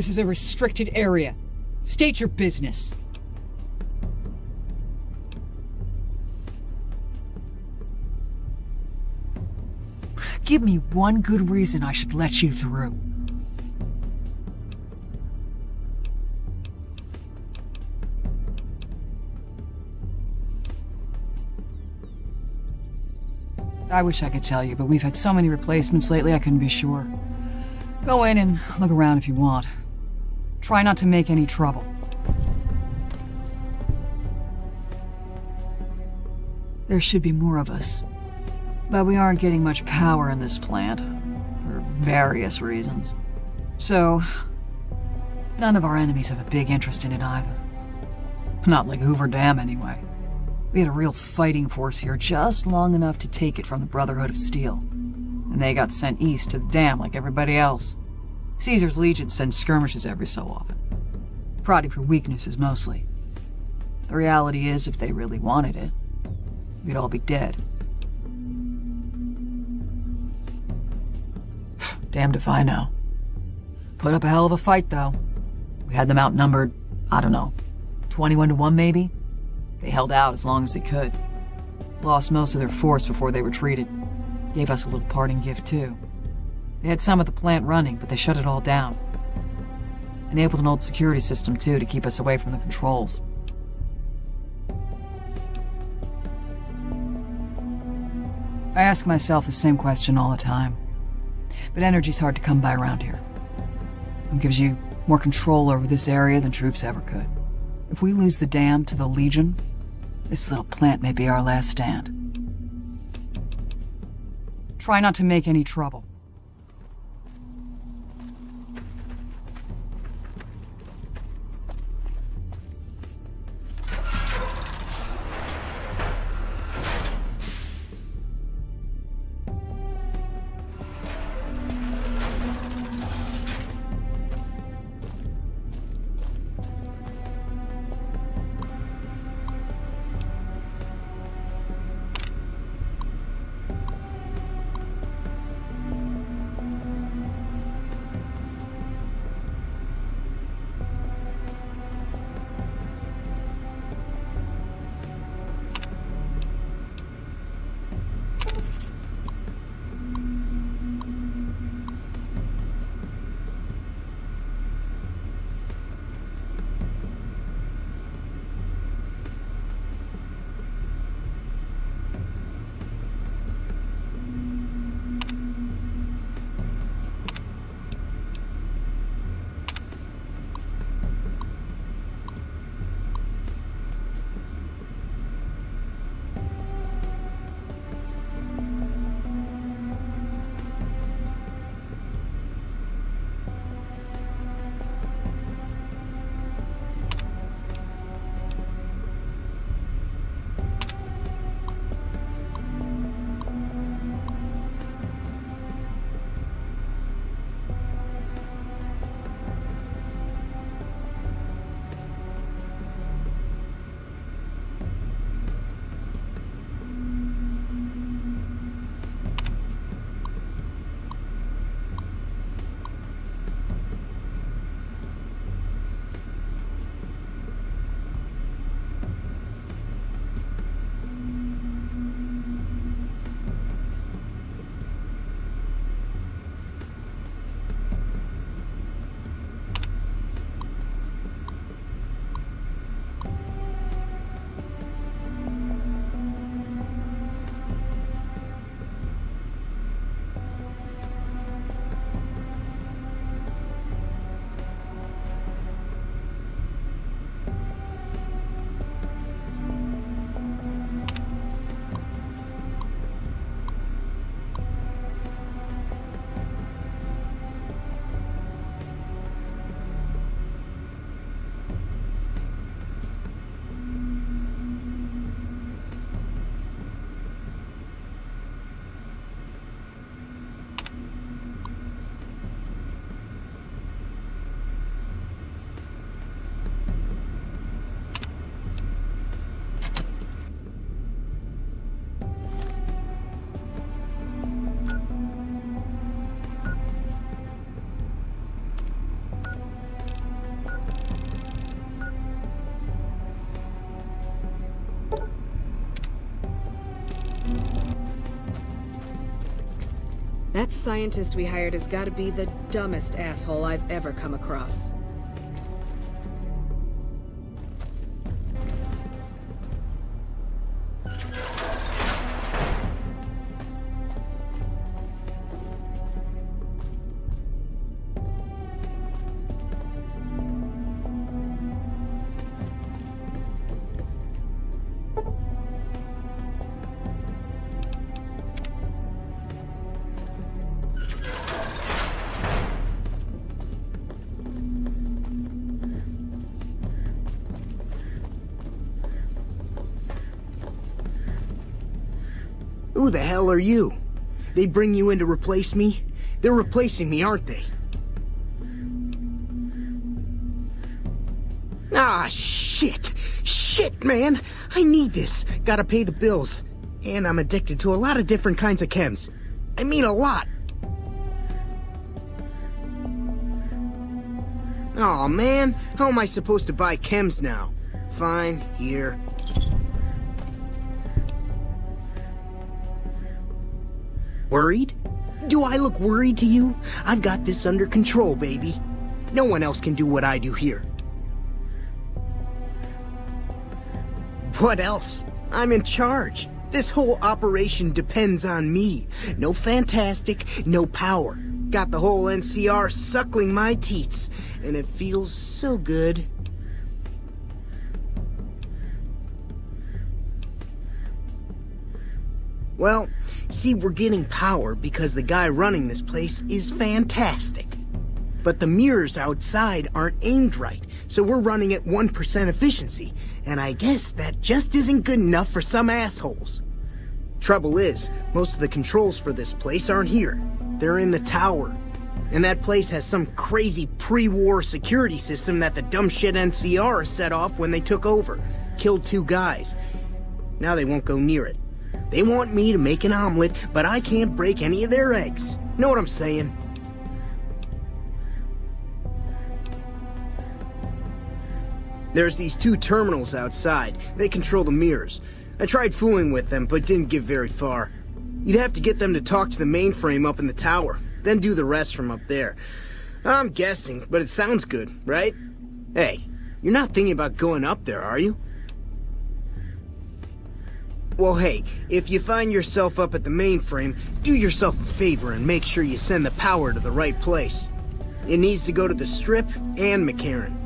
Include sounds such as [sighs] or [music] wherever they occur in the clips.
This is a restricted area. State your business. Give me one good reason I should let you through. I wish I could tell you, but we've had so many replacements lately I couldn't be sure. Go in and look around if you want. Try not to make any trouble. There should be more of us. But we aren't getting much power in this plant. For various reasons. So, none of our enemies have a big interest in it either. Not like Hoover Dam, anyway. We had a real fighting force here just long enough to take it from the Brotherhood of Steel. And they got sent east to the dam like everybody else. Caesar's Legion sends skirmishes every so often. Prodding for weaknesses mostly. The reality is, if they really wanted it, we'd all be dead. [sighs] Damned if I know. Put up a hell of a fight, though. We had them outnumbered, I don't know, 21 to 1 maybe? They held out as long as they could. Lost most of their force before they retreated. Gave us a little parting gift, too. They had some of the plant running, but they shut it all down. Enabled an old security system, too, to keep us away from the controls. I ask myself the same question all the time. But energy's hard to come by around here. It gives you more control over this area than troops ever could. If we lose the dam to the Legion, this little plant may be our last stand. Try not to make any trouble. Scientist we hired has got to be the dumbest asshole I've ever come across. Who the hell are you? They bring you in to replace me? They're replacing me, aren't they? Ah, shit! Shit, man! I need this. Gotta pay the bills. And I'm addicted to a lot of different kinds of chems. I mean a lot. oh, man. How am I supposed to buy chems now? Fine, here. Worried? Do I look worried to you? I've got this under control, baby. No one else can do what I do here. What else? I'm in charge. This whole operation depends on me. No fantastic, no power. Got the whole NCR suckling my teats, and it feels so good. Well, see, we're getting power because the guy running this place is fantastic. But the mirrors outside aren't aimed right, so we're running at 1% efficiency, and I guess that just isn't good enough for some assholes. Trouble is, most of the controls for this place aren't here. They're in the tower. And that place has some crazy pre-war security system that the dumb shit NCR set off when they took over. Killed two guys. Now they won't go near it. They want me to make an omelet, but I can't break any of their eggs. Know what I'm saying? There's these two terminals outside. They control the mirrors. I tried fooling with them, but didn't get very far. You'd have to get them to talk to the mainframe up in the tower, then do the rest from up there. I'm guessing, but it sounds good, right? Hey, you're not thinking about going up there, are you? Well, hey, if you find yourself up at the mainframe, do yourself a favor and make sure you send the power to the right place. It needs to go to the Strip and McCarran.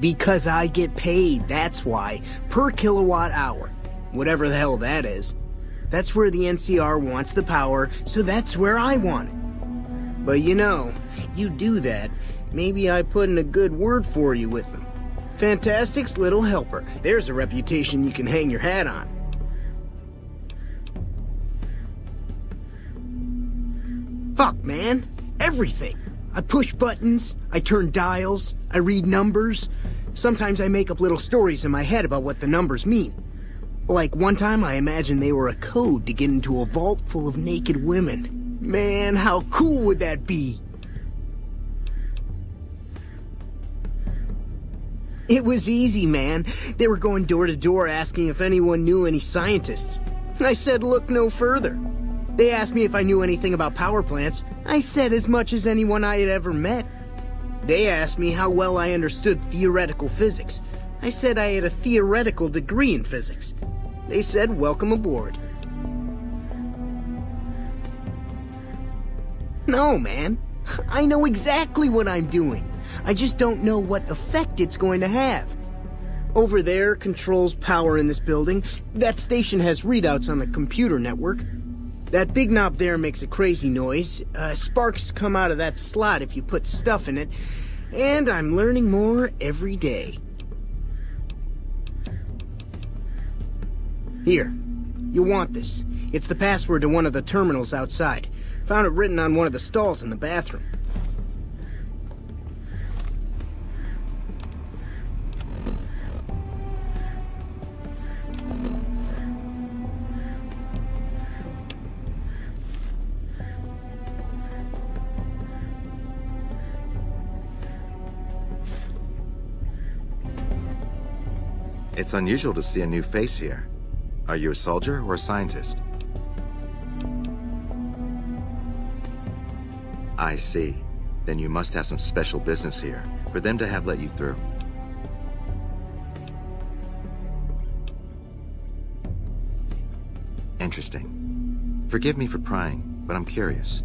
Because I get paid, that's why. Per kilowatt hour. Whatever the hell that is. That's where the NCR wants the power, so that's where I want it. But you know, you do that, maybe I put in a good word for you with them. Fantastic's little helper. There's a reputation you can hang your hat on. Fuck, man. Everything. I push buttons, I turn dials, I read numbers. Sometimes I make up little stories in my head about what the numbers mean. Like one time I imagined they were a code to get into a vault full of naked women. Man, how cool would that be? It was easy, man. They were going door to door asking if anyone knew any scientists. I said look no further. They asked me if I knew anything about power plants. I said as much as anyone I had ever met. They asked me how well I understood theoretical physics. I said I had a theoretical degree in physics. They said welcome aboard. No, man. I know exactly what I'm doing. I just don't know what effect it's going to have. Over there controls power in this building. That station has readouts on the computer network. That big knob there makes a crazy noise. Uh, sparks come out of that slot if you put stuff in it. And I'm learning more every day. Here. You want this. It's the password to one of the terminals outside. Found it written on one of the stalls in the bathroom. It's unusual to see a new face here. Are you a soldier or a scientist? I see. Then you must have some special business here for them to have let you through. Interesting. Forgive me for prying, but I'm curious.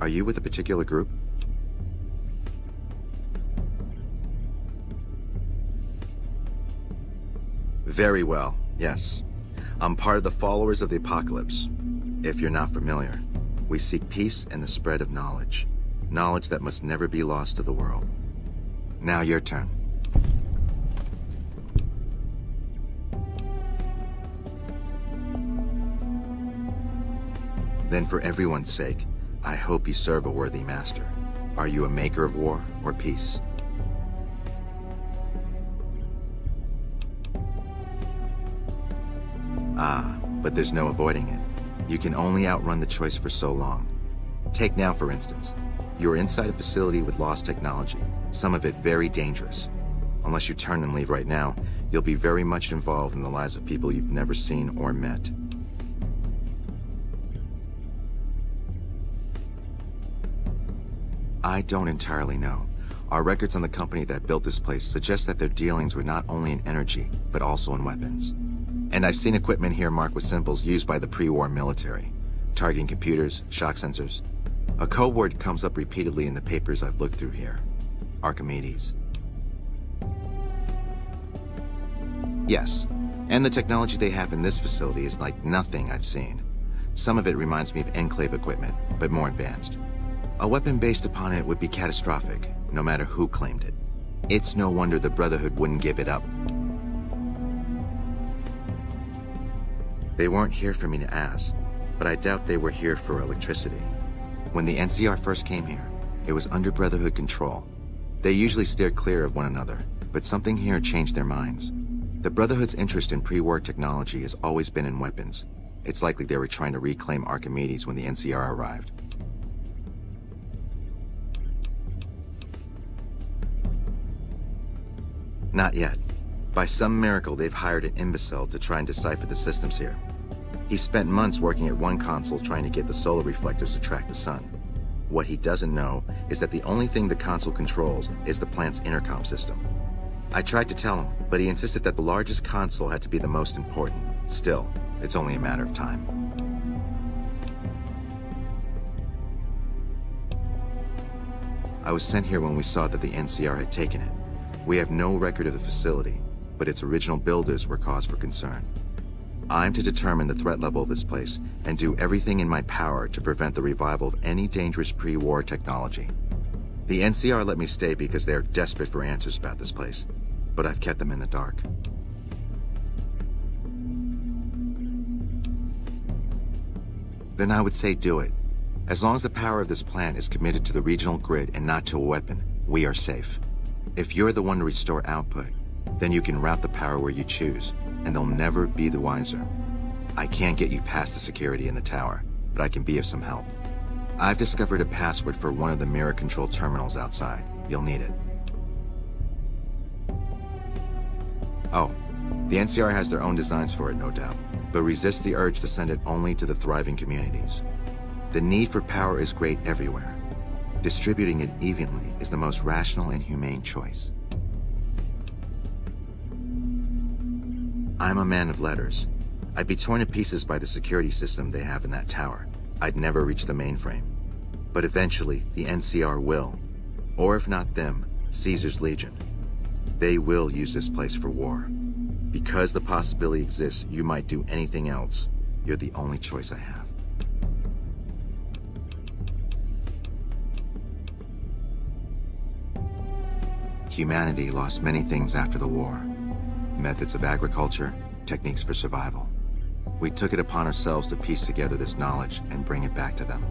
Are you with a particular group? Very well, yes. I'm part of the Followers of the Apocalypse. If you're not familiar, we seek peace and the spread of knowledge. Knowledge that must never be lost to the world. Now your turn. Then for everyone's sake, I hope you serve a worthy master. Are you a maker of war or peace? Ah, but there's no avoiding it. You can only outrun the choice for so long. Take now, for instance. You're inside a facility with lost technology, some of it very dangerous. Unless you turn and leave right now, you'll be very much involved in the lives of people you've never seen or met. I don't entirely know. Our records on the company that built this place suggest that their dealings were not only in energy, but also in weapons. And I've seen equipment here marked with symbols used by the pre-war military. Targeting computers, shock sensors. A code word comes up repeatedly in the papers I've looked through here. Archimedes. Yes, and the technology they have in this facility is like nothing I've seen. Some of it reminds me of Enclave equipment, but more advanced. A weapon based upon it would be catastrophic, no matter who claimed it. It's no wonder the Brotherhood wouldn't give it up. They weren't here for me to ask, but I doubt they were here for electricity. When the NCR first came here, it was under Brotherhood control. They usually steer clear of one another, but something here changed their minds. The Brotherhood's interest in pre-war technology has always been in weapons. It's likely they were trying to reclaim Archimedes when the NCR arrived. Not yet. By some miracle, they've hired an imbecile to try and decipher the systems here. He spent months working at one console trying to get the solar reflectors to track the sun. What he doesn't know is that the only thing the console controls is the plant's intercom system. I tried to tell him, but he insisted that the largest console had to be the most important. Still, it's only a matter of time. I was sent here when we saw that the NCR had taken it. We have no record of the facility, but its original builders were cause for concern. I'm to determine the threat level of this place and do everything in my power to prevent the revival of any dangerous pre-war technology. The NCR let me stay because they are desperate for answers about this place, but I've kept them in the dark. Then I would say do it. As long as the power of this plant is committed to the regional grid and not to a weapon, we are safe. If you're the one to restore output, then you can route the power where you choose, and they'll never be the wiser. I can't get you past the security in the tower, but I can be of some help. I've discovered a password for one of the mirror control terminals outside. You'll need it. Oh, the NCR has their own designs for it, no doubt, but resist the urge to send it only to the thriving communities. The need for power is great everywhere. Distributing it evenly is the most rational and humane choice. I'm a man of letters. I'd be torn to pieces by the security system they have in that tower. I'd never reach the mainframe. But eventually, the NCR will. Or if not them, Caesar's Legion. They will use this place for war. Because the possibility exists you might do anything else, you're the only choice I have. Humanity lost many things after the war methods of agriculture, techniques for survival. We took it upon ourselves to piece together this knowledge and bring it back to them.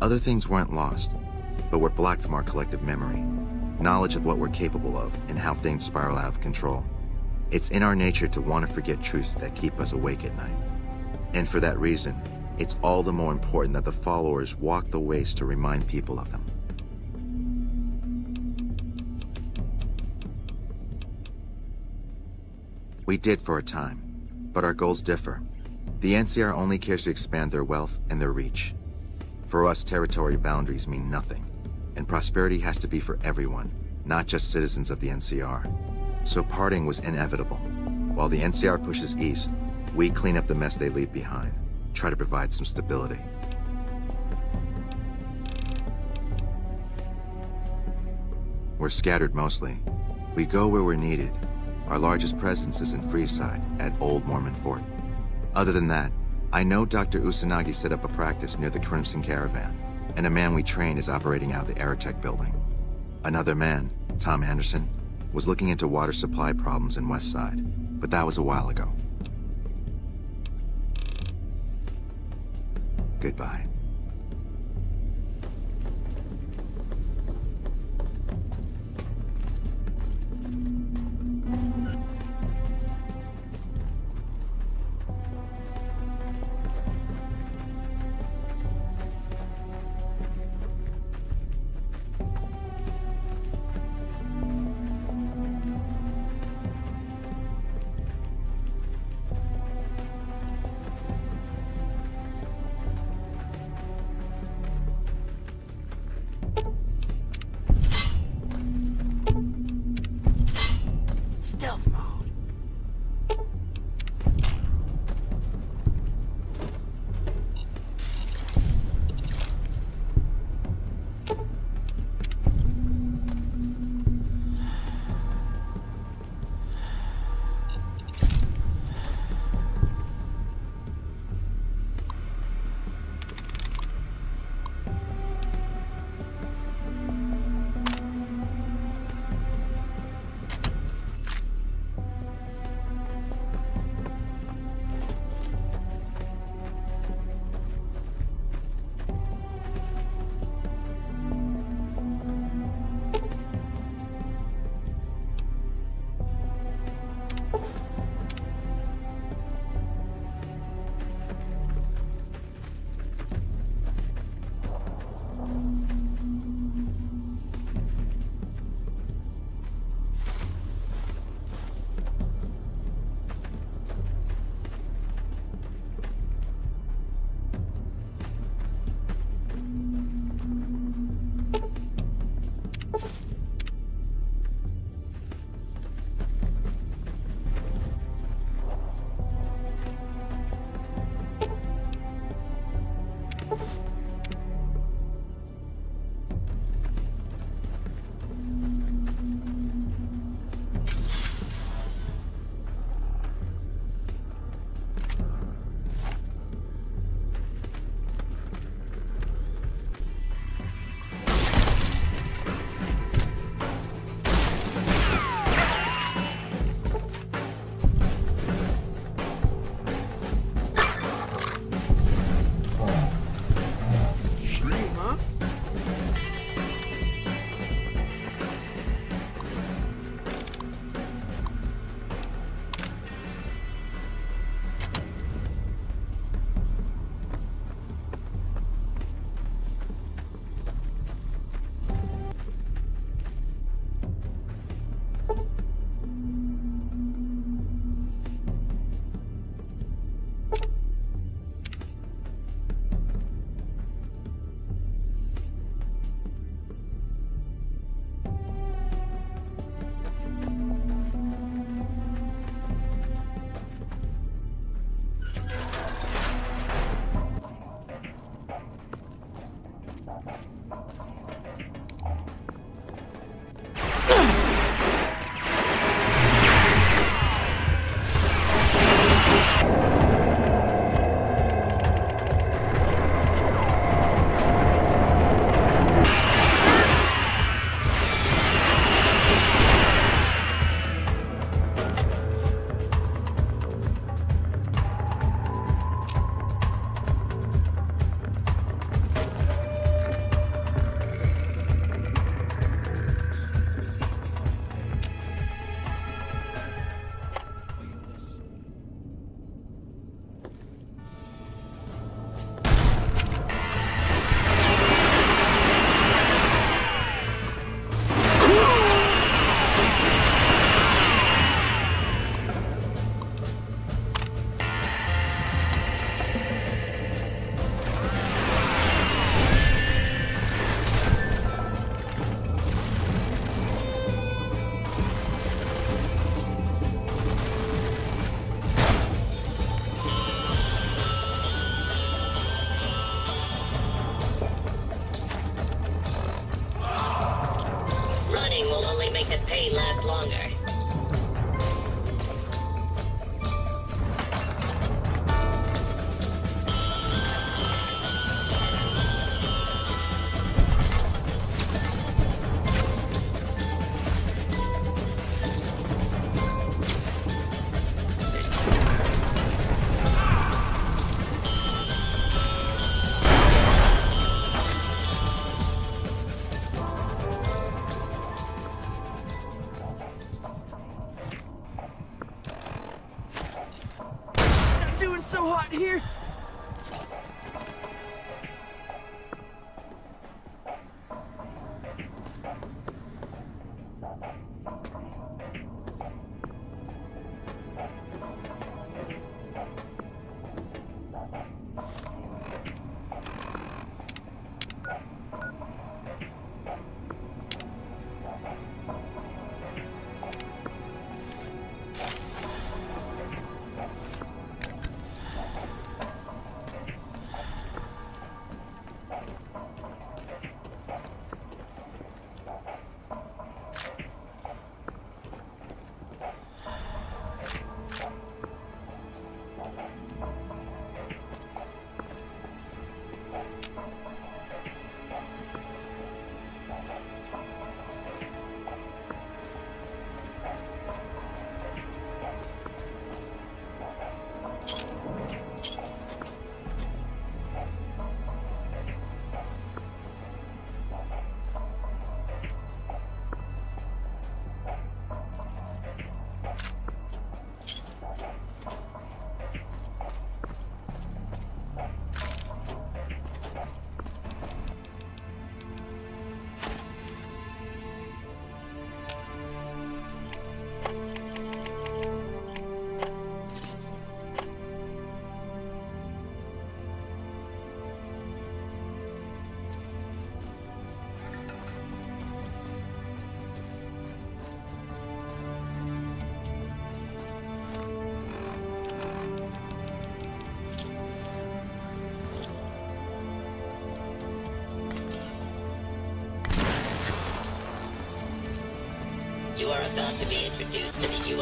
Other things weren't lost, but were blocked from our collective memory. Knowledge of what we're capable of and how things spiral out of control. It's in our nature to want to forget truths that keep us awake at night. And for that reason, it's all the more important that the followers walk the ways to remind people of them. We did for a time, but our goals differ. The NCR only cares to expand their wealth and their reach. For us, territory boundaries mean nothing. And prosperity has to be for everyone, not just citizens of the NCR. So parting was inevitable. While the NCR pushes east, we clean up the mess they leave behind. Try to provide some stability. We're scattered mostly. We go where we're needed. Our largest presence is in Freeside, at Old Mormon Fort. Other than that, I know Dr. Usanagi set up a practice near the Crimson Caravan, and a man we train is operating out of the Aerotech building. Another man, Tom Anderson, was looking into water supply problems in Westside, but that was a while ago. Goodbye.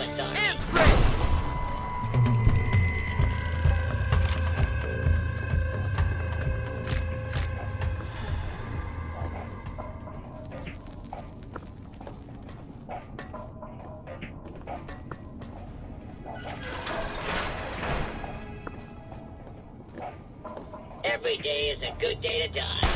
U.S. Army. It's Every day is a good day to die.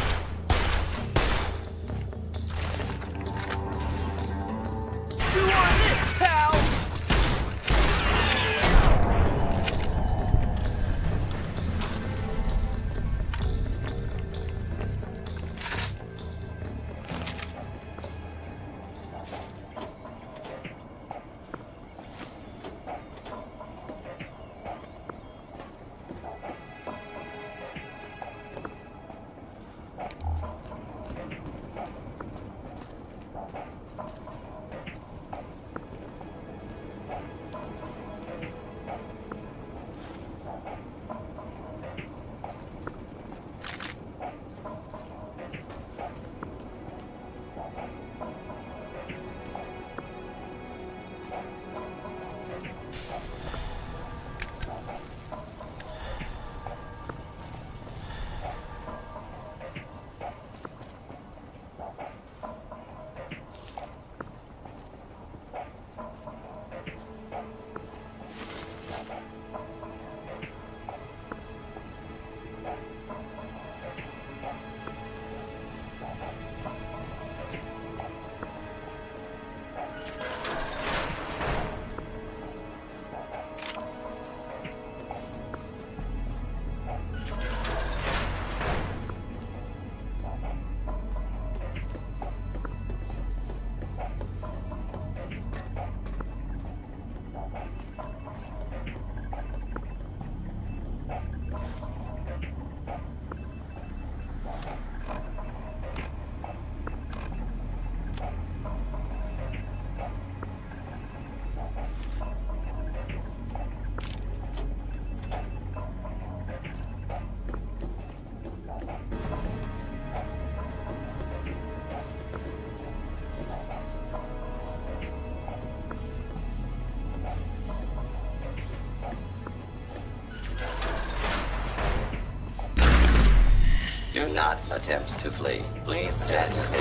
Attempt to flee. Please jet stay.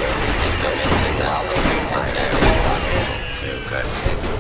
Commencing now. To continue.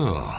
Ugh.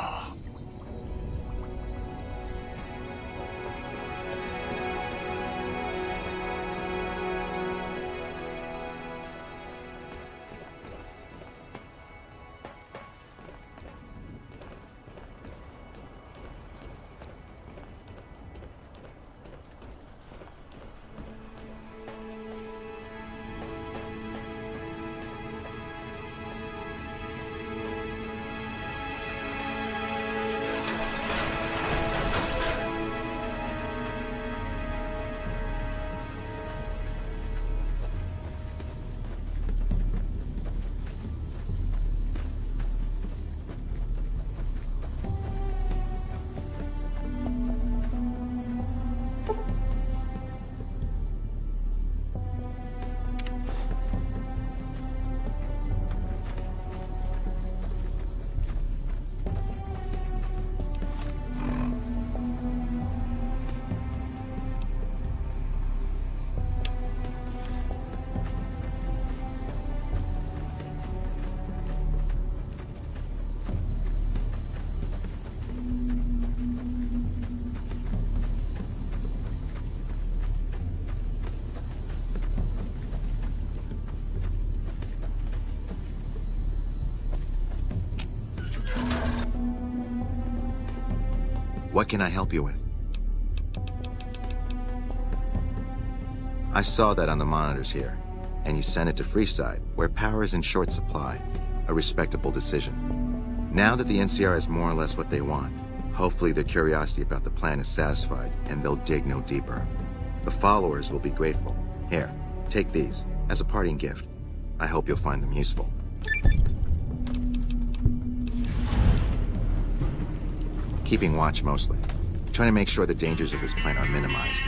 Can I help you with? I saw that on the monitors here, and you sent it to Freeside, where power is in short supply. A respectable decision. Now that the NCR has more or less what they want, hopefully their curiosity about the plan is satisfied, and they'll dig no deeper. The followers will be grateful. Here, take these, as a parting gift. I hope you'll find them useful. Keeping watch mostly. Trying to make sure the dangers of this plan are minimized.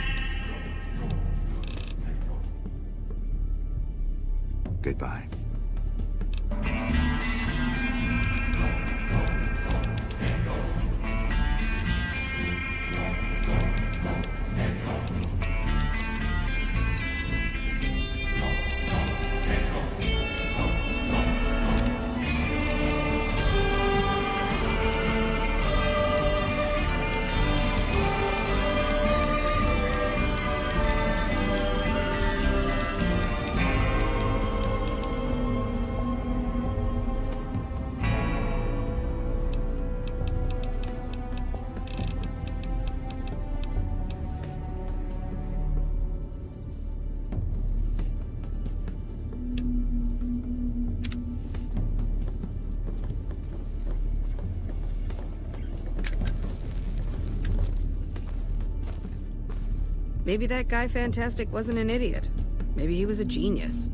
Maybe that guy Fantastic wasn't an idiot. Maybe he was a genius.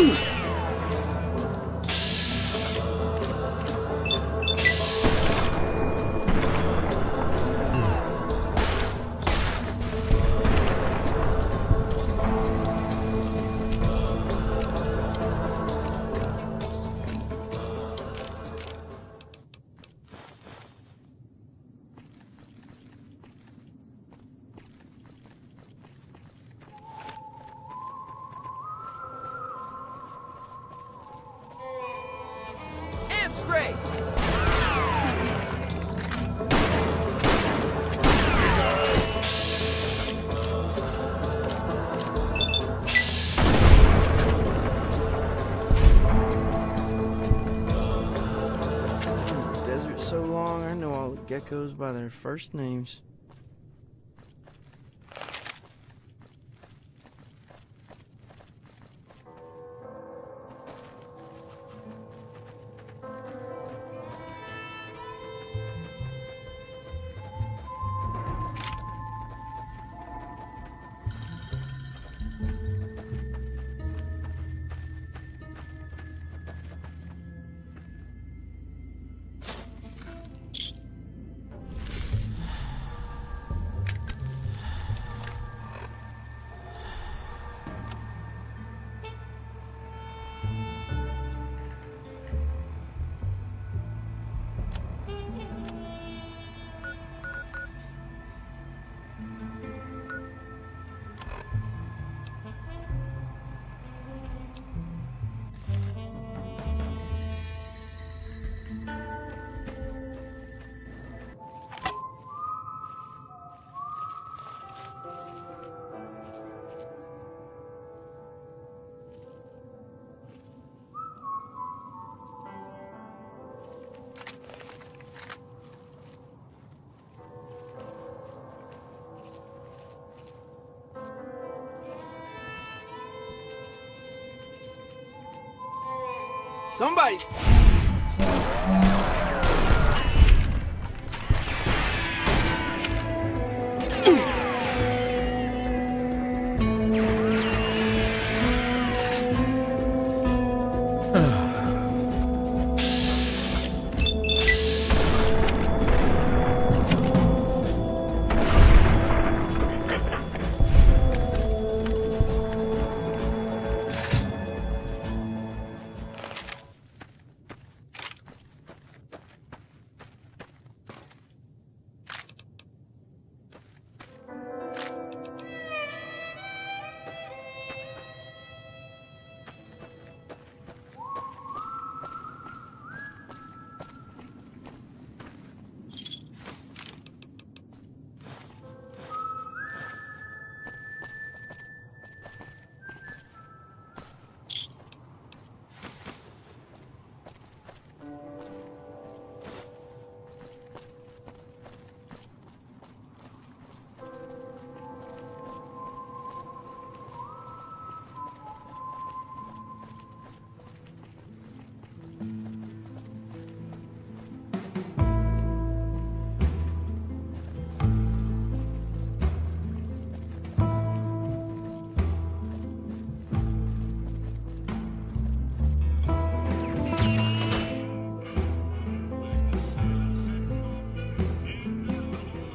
Amp's geckos by their first names. Somebody.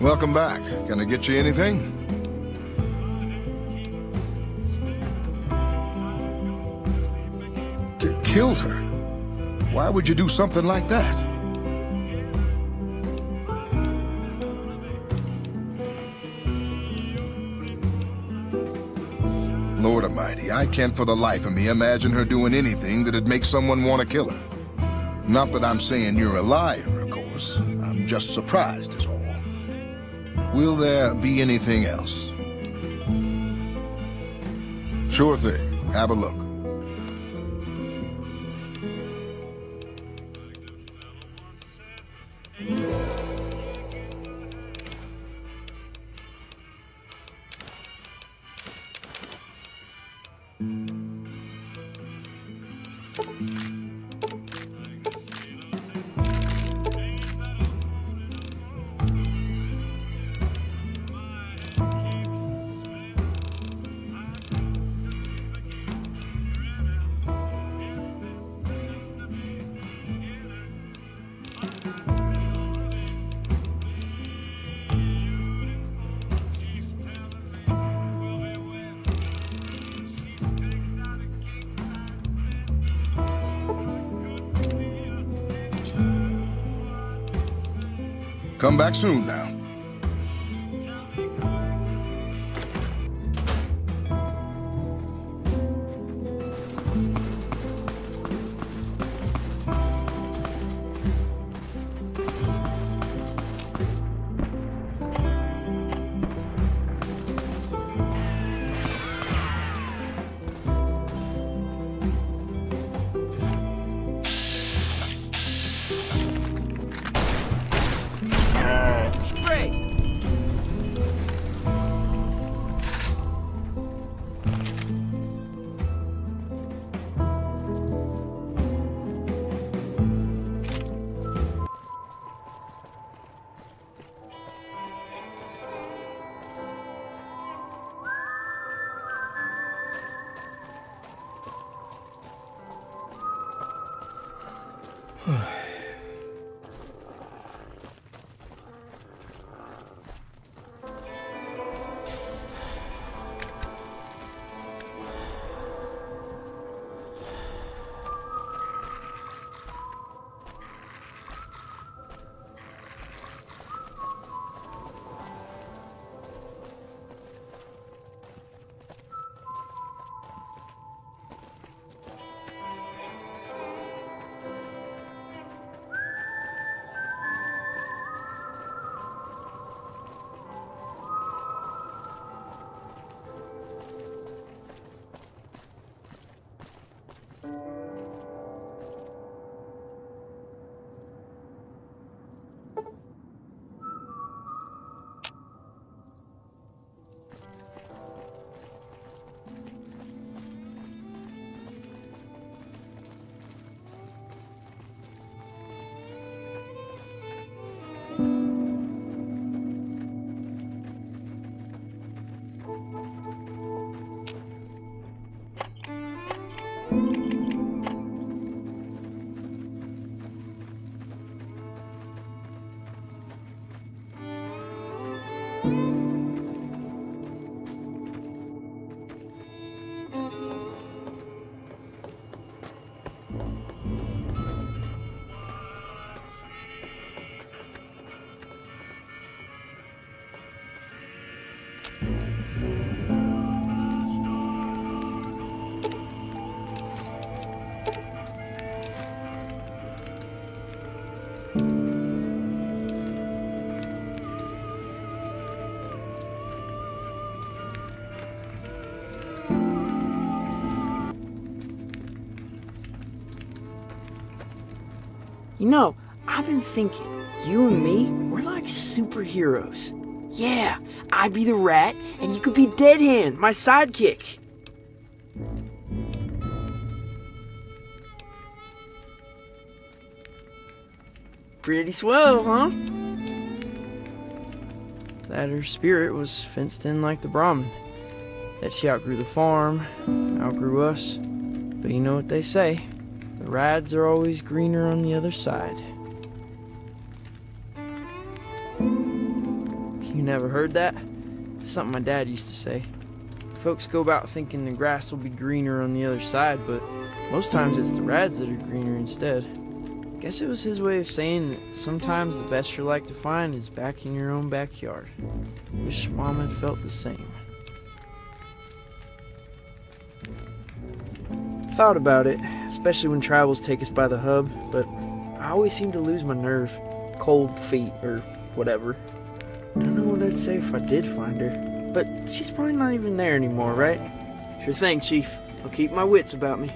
Welcome back. Can I get you anything? K killed her? Why would you do something like that? Lord Almighty, I can't for the life of me imagine her doing anything that'd make someone want to kill her. Not that I'm saying you're a liar, of course. I'm just surprised. Will there be anything else? Sure thing. Have a look. Back soon now. You know, I've been thinking, you and me, we're like superheroes. Yeah, I'd be the rat, and you could be Dead Hand, my sidekick. Pretty swell, huh? That her spirit was fenced in like the Brahmin. That she outgrew the farm, outgrew us. But you know what they say rides are always greener on the other side. You never heard that? Something my dad used to say. Folks go about thinking the grass will be greener on the other side, but most times it's the rads that are greener instead. Guess it was his way of saying that sometimes the best you're like to find is back in your own backyard. Wish Mom had felt the same. Thought about it, especially when travels take us by the hub, but I always seem to lose my nerve. Cold feet, or whatever. I don't know what I'd say if I did find her. But she's probably not even there anymore, right? Sure thing, Chief. I'll keep my wits about me.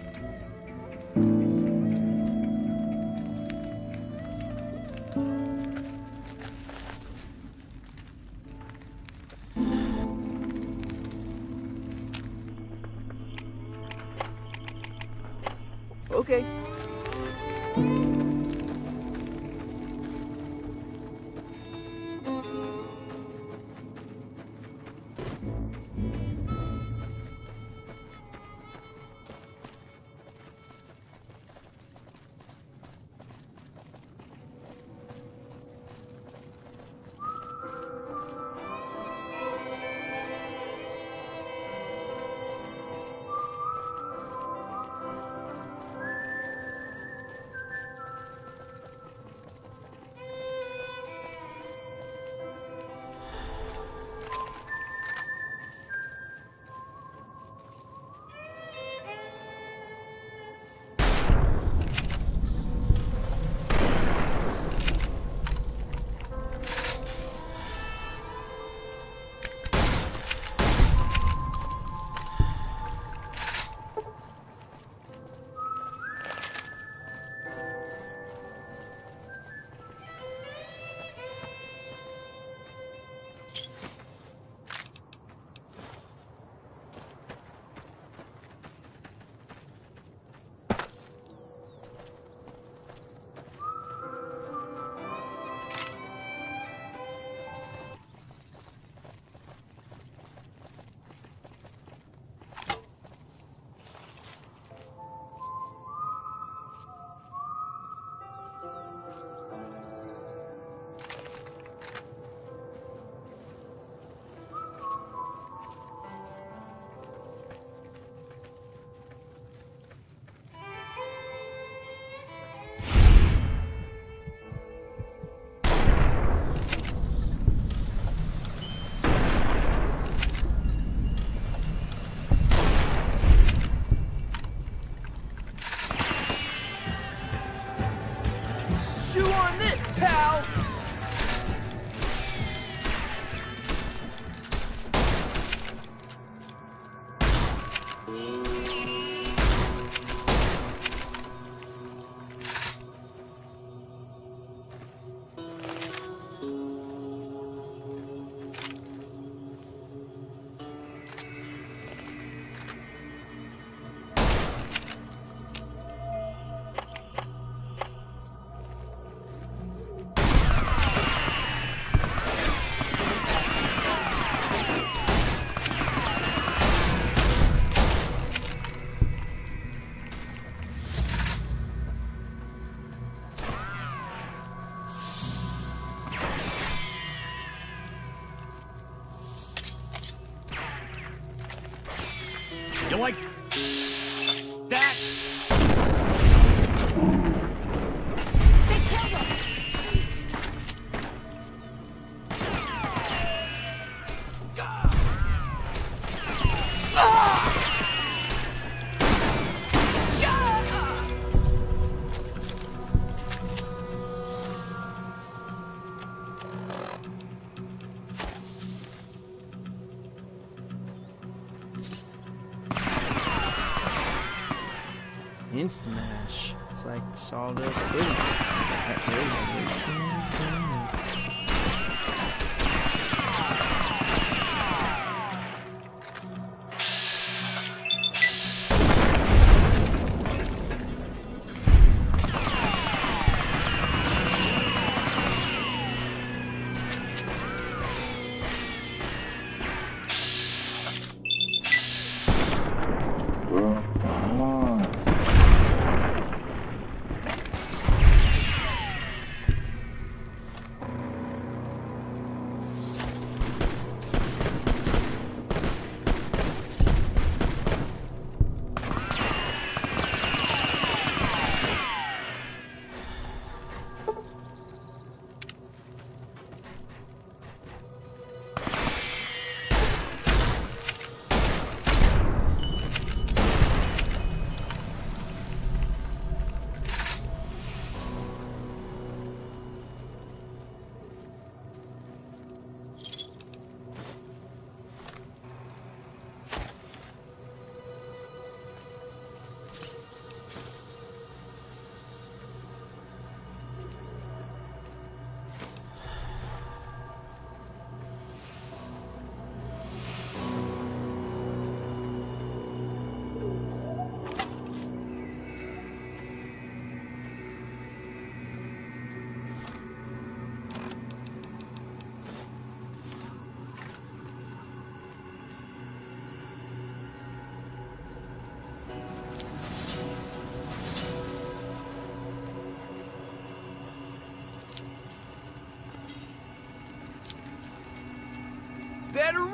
Like Sawdust Pudding.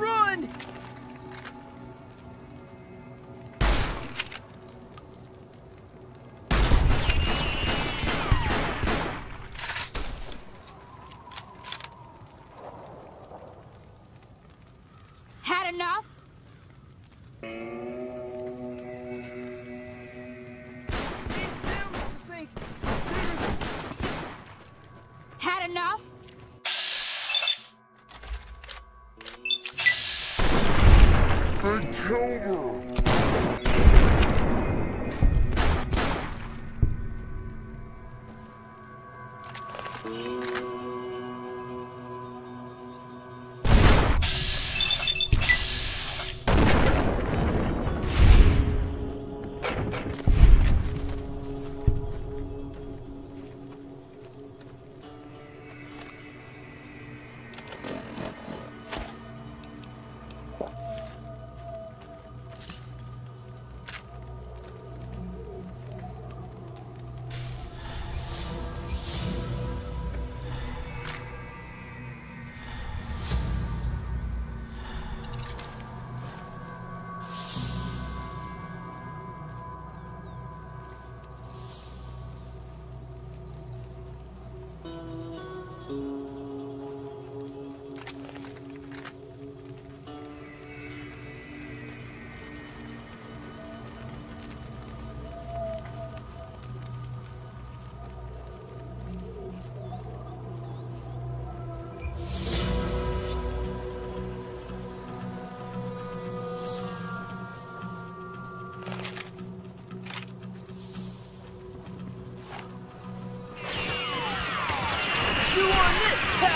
Run! Chew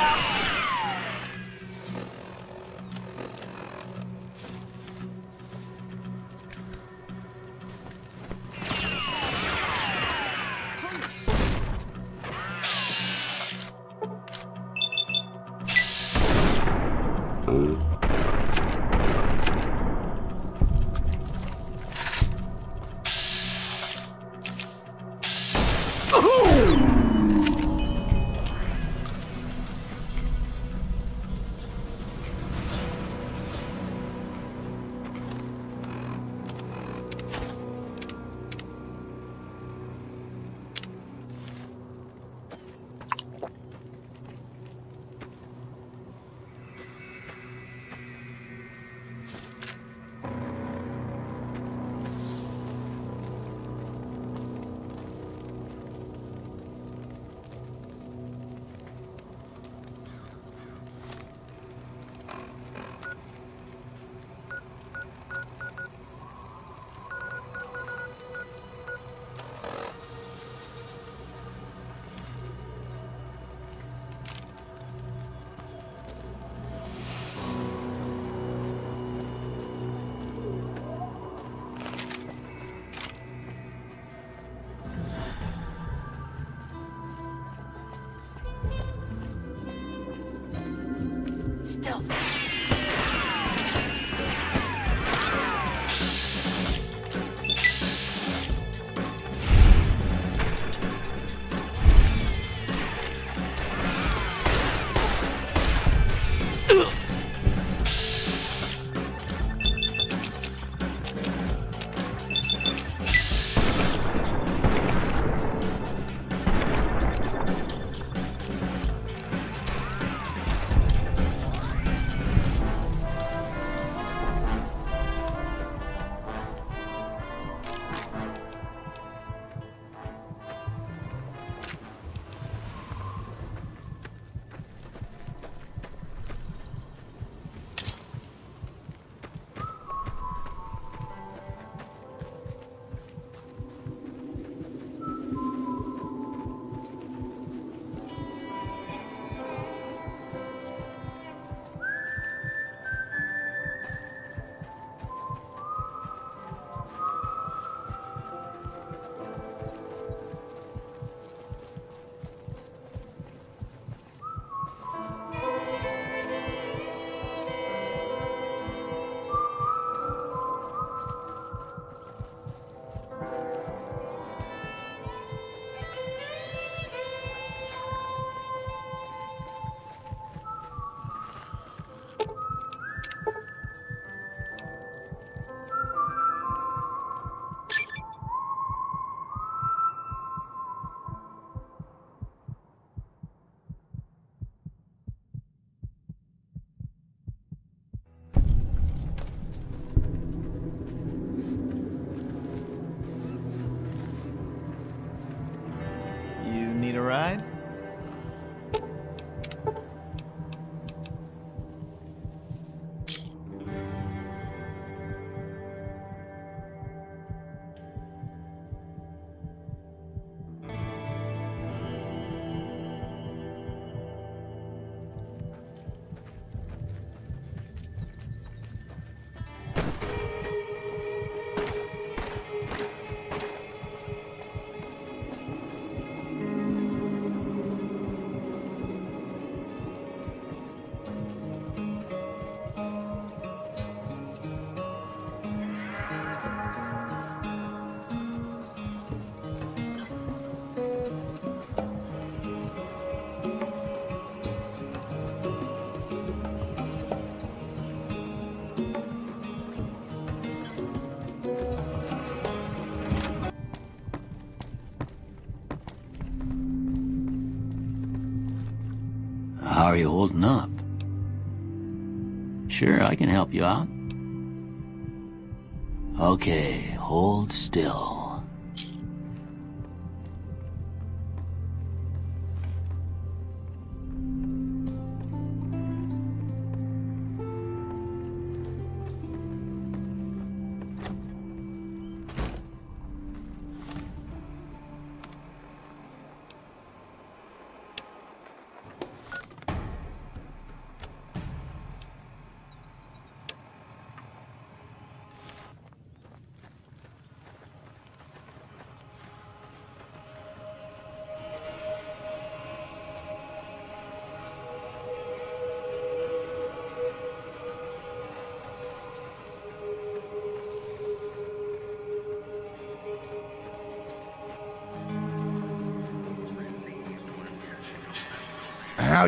this, Stealth. Are you holding up? Sure, I can help you out. Okay, hold still.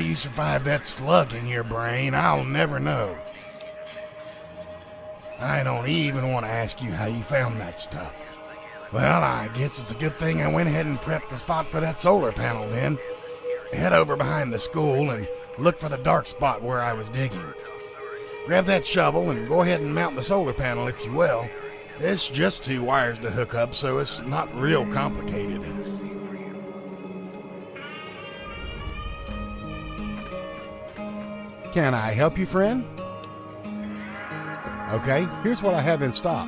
You survived that slug in your brain, I'll never know. I don't even want to ask you how you found that stuff. Well, I guess it's a good thing I went ahead and prepped the spot for that solar panel then. Head over behind the school and look for the dark spot where I was digging. Grab that shovel and go ahead and mount the solar panel if you will. It's just two wires to hook up, so it's not real complicated. Can I help you, friend? Okay, here's what I have in stock.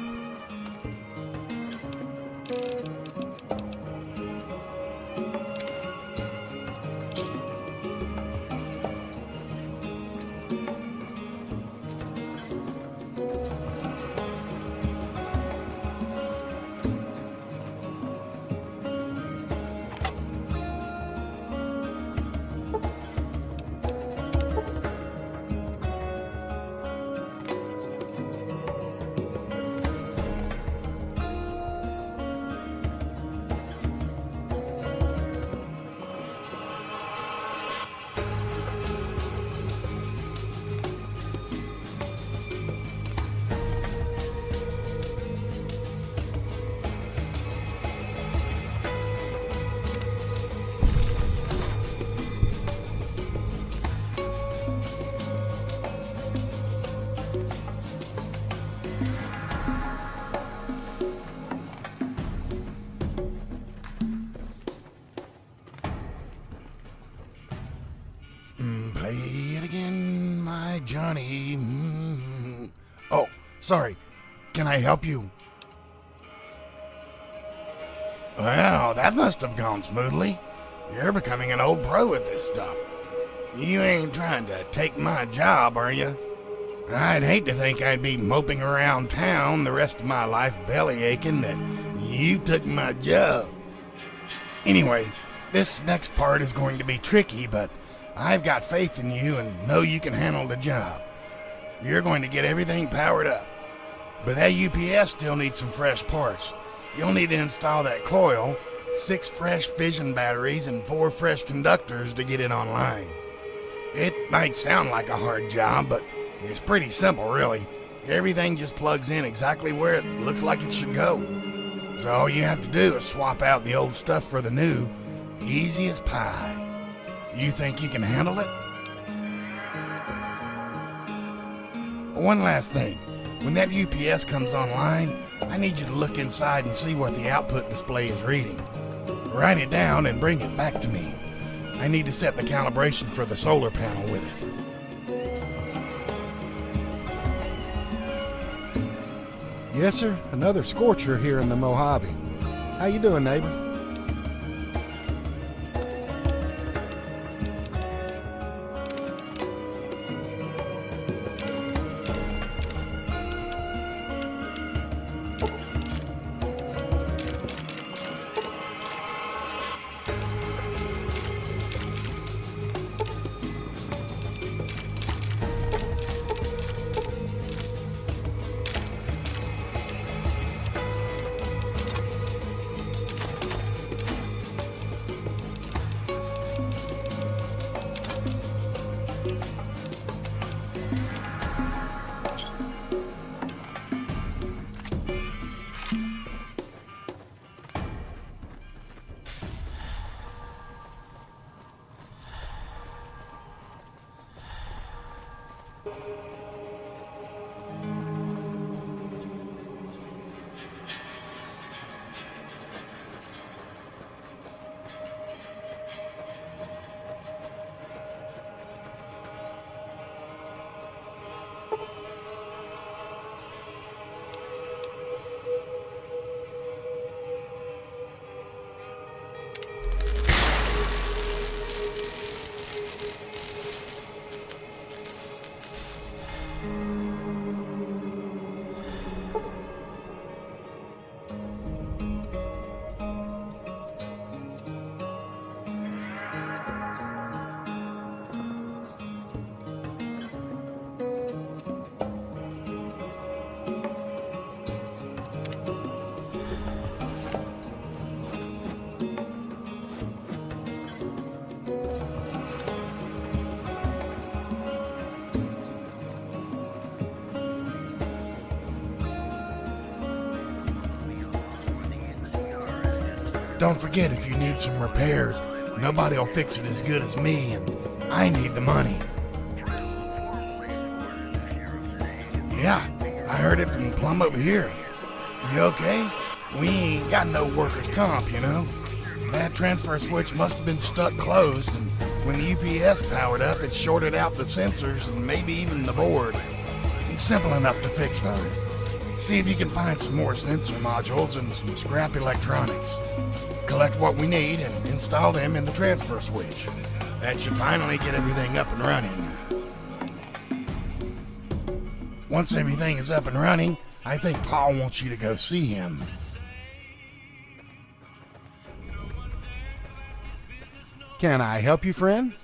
Sorry. Can I help you? Well, that must have gone smoothly. You're becoming an old pro at this stuff. You ain't trying to take my job, are you? I'd hate to think I'd be moping around town the rest of my life belly aching that you took my job. Anyway, this next part is going to be tricky, but I've got faith in you and know you can handle the job. You're going to get everything powered up. But that UPS still needs some fresh parts. You'll need to install that coil, six fresh fission batteries, and four fresh conductors to get it online. It might sound like a hard job, but it's pretty simple, really. Everything just plugs in exactly where it looks like it should go. So all you have to do is swap out the old stuff for the new. Easy as pie. You think you can handle it? One last thing. When that UPS comes online, I need you to look inside and see what the output display is reading. Write it down and bring it back to me. I need to set the calibration for the solar panel with it. Yes, sir. Another scorcher here in the Mojave. How you doing, neighbor? Don't forget if you need some repairs, nobody will fix it as good as me, and I need the money. Yeah, I heard it from Plum over here. You okay? We ain't got no workers' comp, you know? That transfer switch must have been stuck closed, and when the UPS powered up, it shorted out the sensors and maybe even the board. It's simple enough to fix, though. See if you can find some more sensor modules and some scrap electronics. Collect what we need and install them in the transfer switch. That should finally get everything up and running. Once everything is up and running, I think Paul wants you to go see him. Can I help you, friend?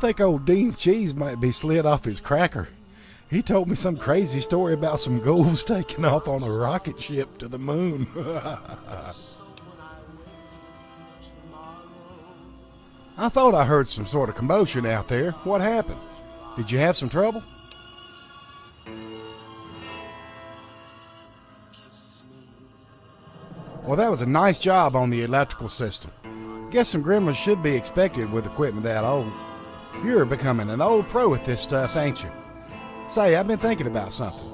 Think old Dean's cheese might be slid off his cracker. He told me some crazy story about some ghouls [laughs] taking off on a rocket ship to the moon. [laughs] I thought I heard some sort of commotion out there. What happened? Did you have some trouble? Well, that was a nice job on the electrical system. Guess some gremlins should be expected with equipment that old. You're becoming an old pro at this stuff, ain't you? Say, I've been thinking about something.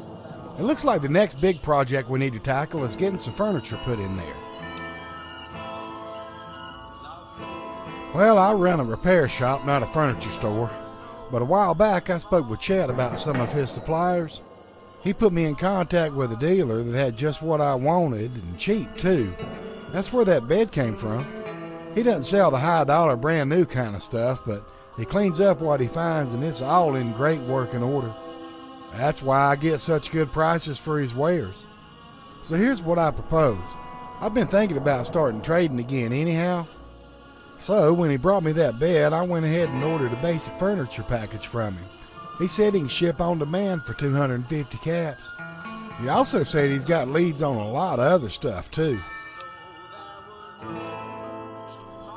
It looks like the next big project we need to tackle is getting some furniture put in there. Well, I run a repair shop, not a furniture store. But a while back, I spoke with Chet about some of his suppliers. He put me in contact with a dealer that had just what I wanted, and cheap too. That's where that bed came from. He doesn't sell the high dollar brand new kind of stuff, but he cleans up what he finds and it's all in great working order. That's why I get such good prices for his wares. So here's what I propose. I've been thinking about starting trading again anyhow. So when he brought me that bed, I went ahead and ordered a basic furniture package from him. He said he can ship on demand for 250 caps. He also said he's got leads on a lot of other stuff too.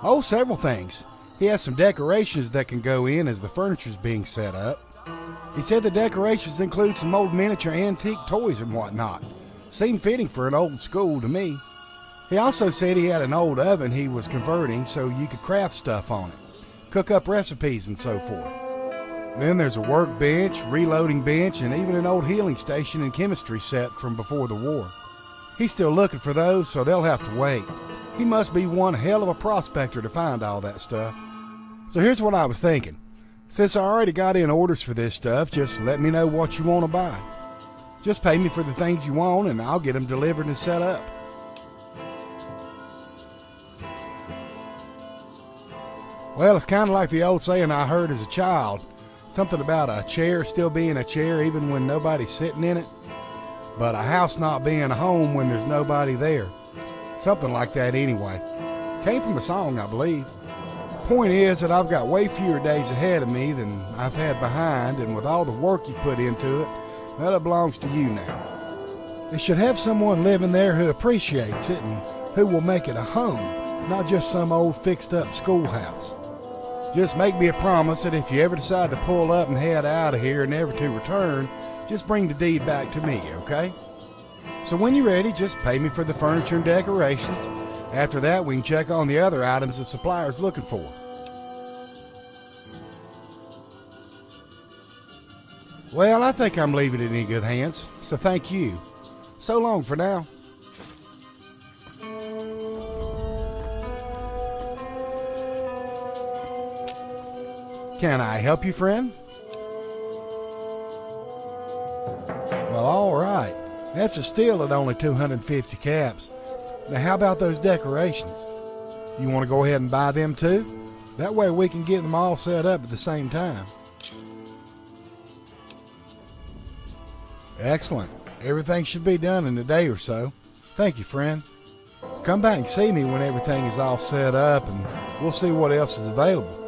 Oh, several things. He has some decorations that can go in as the furniture's being set up. He said the decorations include some old miniature antique toys and whatnot. Seemed fitting for an old school to me. He also said he had an old oven he was converting so you could craft stuff on it, cook up recipes and so forth. Then there's a workbench, reloading bench, and even an old healing station and chemistry set from before the war. He's still looking for those, so they'll have to wait. He must be one hell of a prospector to find all that stuff. So here's what I was thinking. Since I already got in orders for this stuff, just let me know what you want to buy. Just pay me for the things you want and I'll get them delivered and set up. Well, it's kind of like the old saying I heard as a child something about a chair still being a chair even when nobody's sitting in it, but a house not being a home when there's nobody there. Something like that, anyway. Came from a song, I believe. Point is that I've got way fewer days ahead of me than I've had behind, and with all the work you put into it, it belongs to you now. They should have someone living there who appreciates it and who will make it a home, not just some old fixed up schoolhouse. Just make me a promise that if you ever decide to pull up and head out of here and never to return, just bring the deed back to me, okay? So when you're ready, just pay me for the furniture and decorations. After that, we can check on the other items the supplier's looking for. Well, I think I'm leaving it in good hands, so thank you. So long for now. Can I help you, friend? Well, all right. That's a steal at only 250 caps. Now, how about those decorations? You want to go ahead and buy them too? That way we can get them all set up at the same time. Excellent. Everything should be done in a day or so. Thank you, friend. Come back and see me when everything is all set up and we'll see what else is available.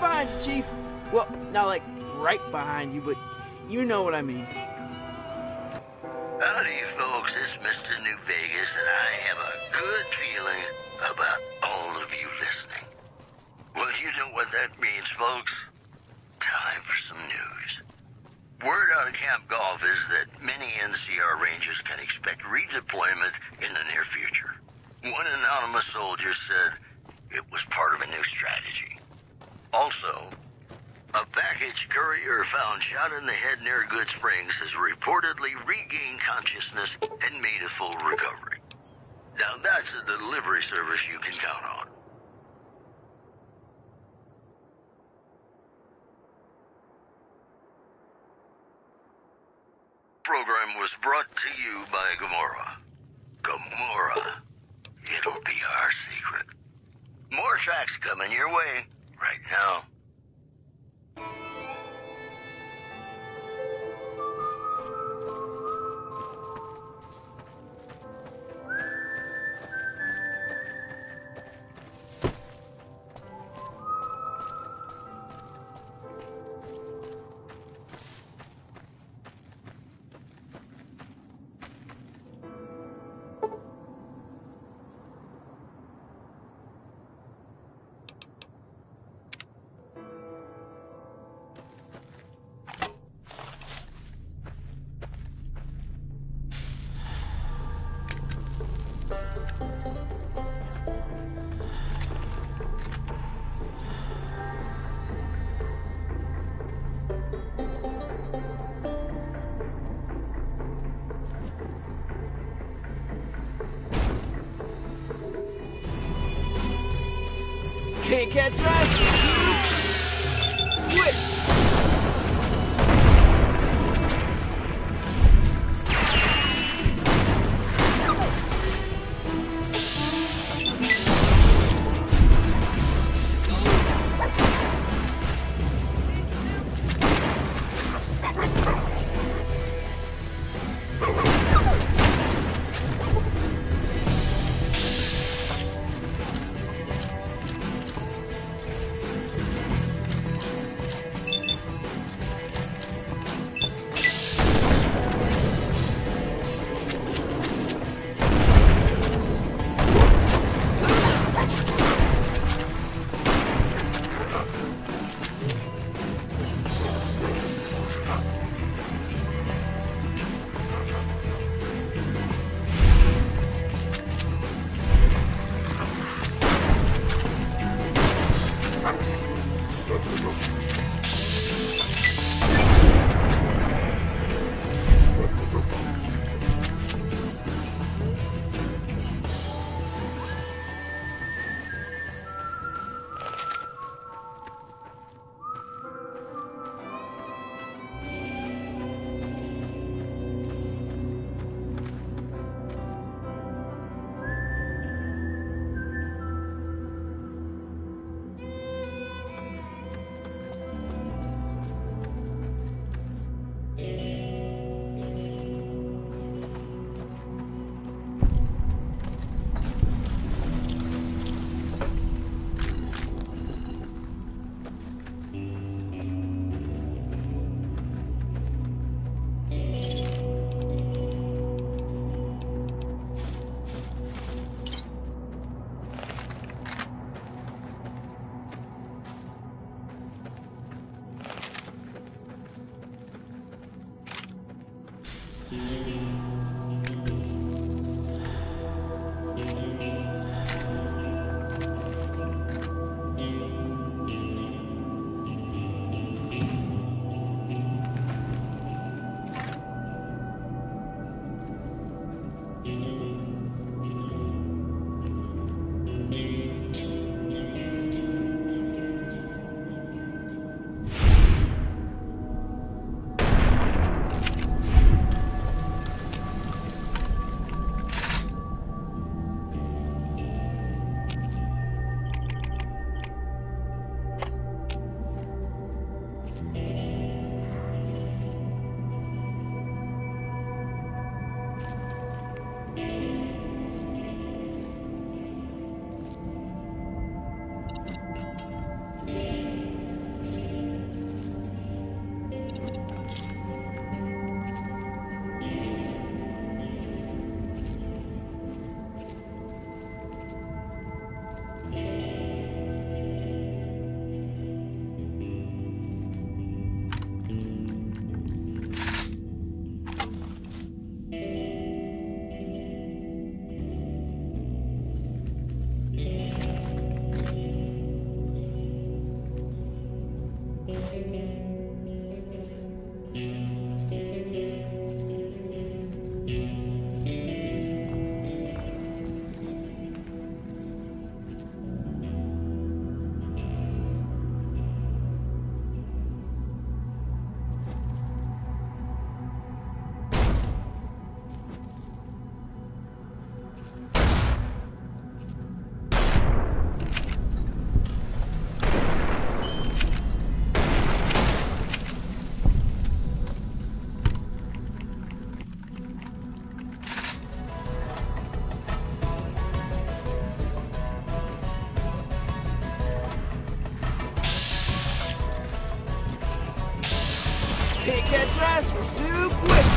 behind you, Chief. Well, not like right behind you, but you know what I mean. Howdy, folks. It's Mr. New Vegas. program was brought to you by Gamora. Gamora. It'll be our secret. More tracks coming your way right now. Rats were too quick.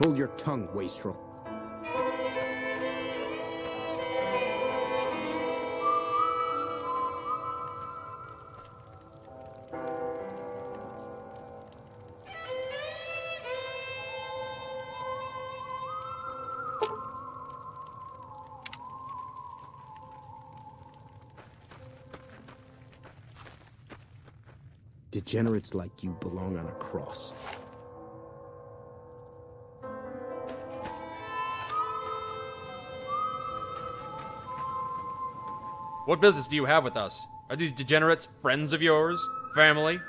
Hold your tongue, wastrel. Degenerates like you belong on a cross. What business do you have with us? Are these degenerates friends of yours? Family?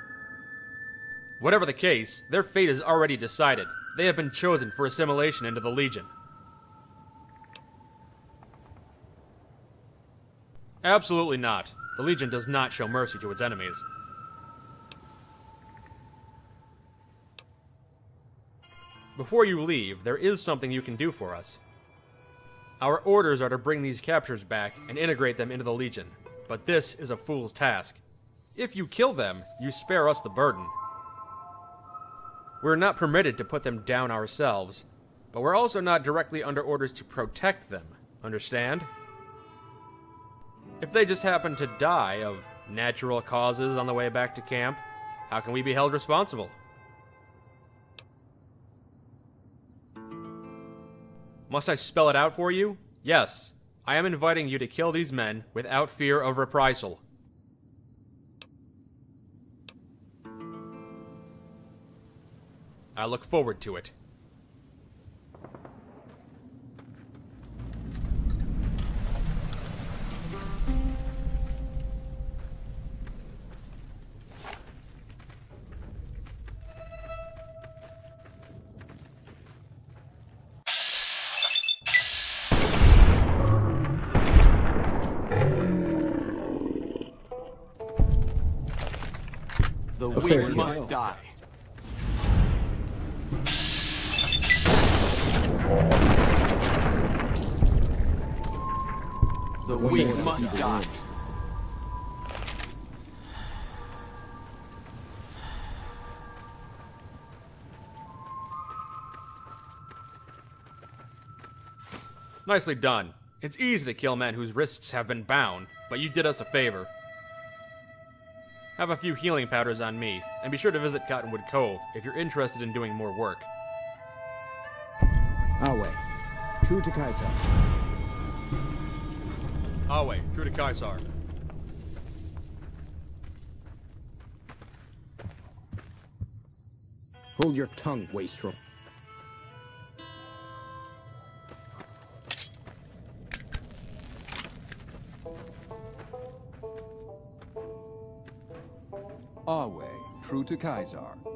Whatever the case, their fate is already decided. They have been chosen for assimilation into the Legion. Absolutely not. The Legion does not show mercy to its enemies. Before you leave, there is something you can do for us. Our orders are to bring these captures back and integrate them into the Legion, but this is a fool's task. If you kill them, you spare us the burden. We're not permitted to put them down ourselves, but we're also not directly under orders to protect them. Understand? If they just happen to die of natural causes on the way back to camp, how can we be held responsible? Must I spell it out for you? Yes, I am inviting you to kill these men without fear of reprisal. I look forward to it. Nicely done. It's easy to kill men whose wrists have been bound, but you did us a favor. Have a few healing powders on me, and be sure to visit Cottonwood Cove if you're interested in doing more work. Ave. True to Caesar. Ave, true to Caesar. Hold your tongue, wastrel. To Caesar.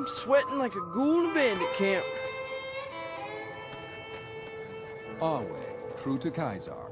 I'm sweating like a ghoul in bandit camp. Ave, true to Caesar.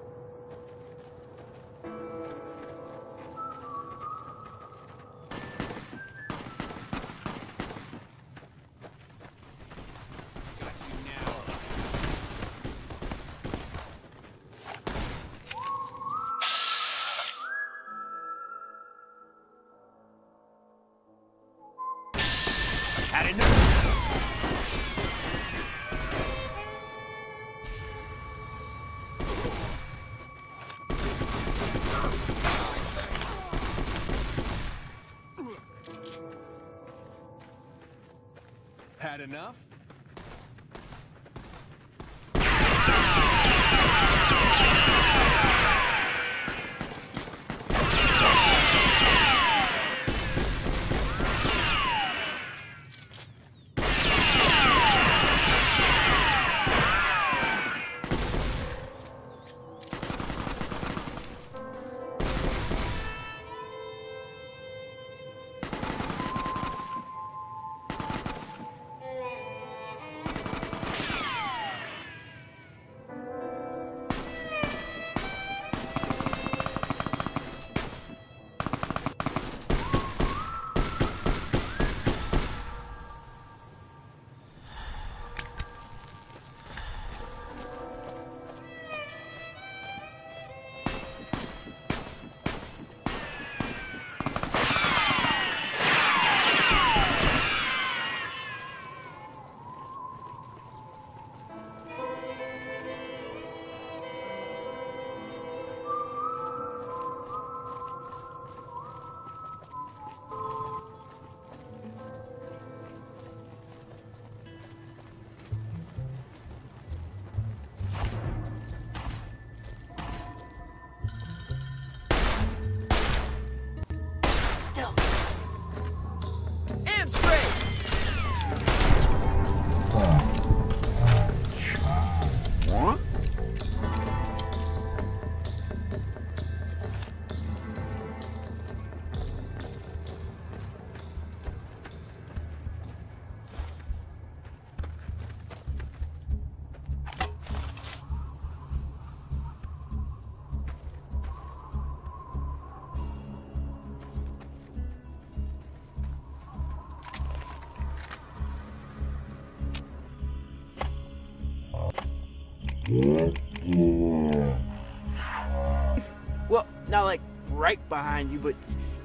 Behind you, but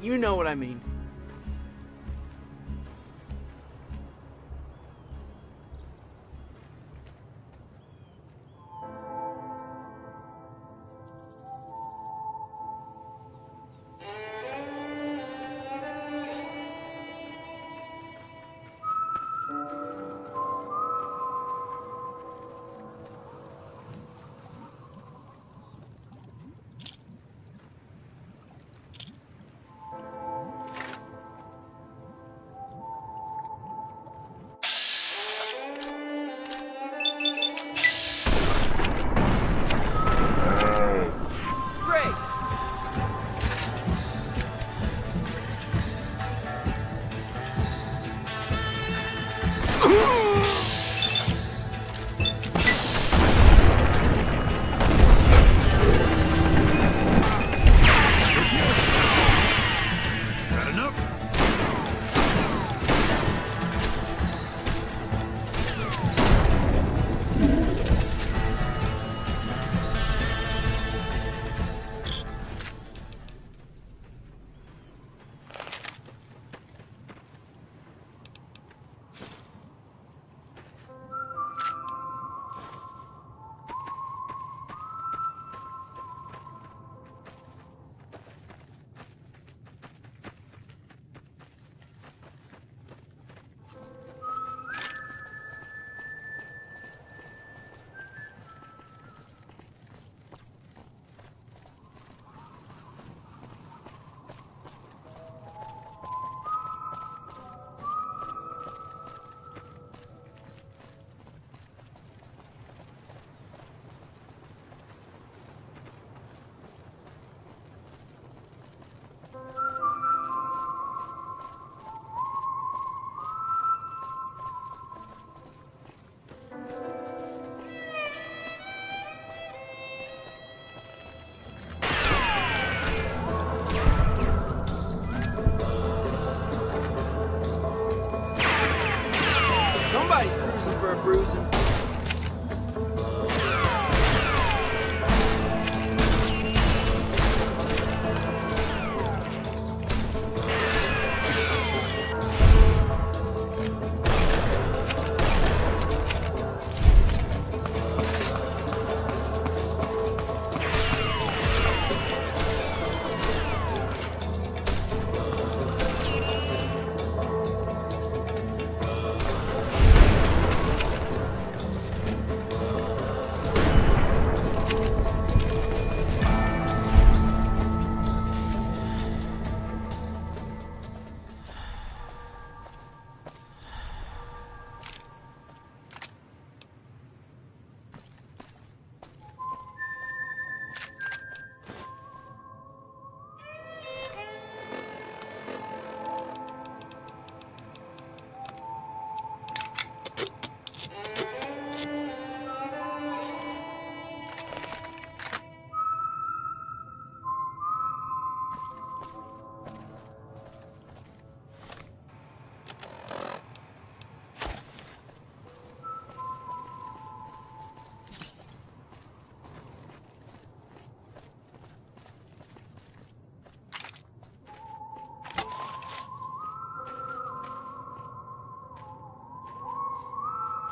you know what I mean.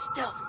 Stealth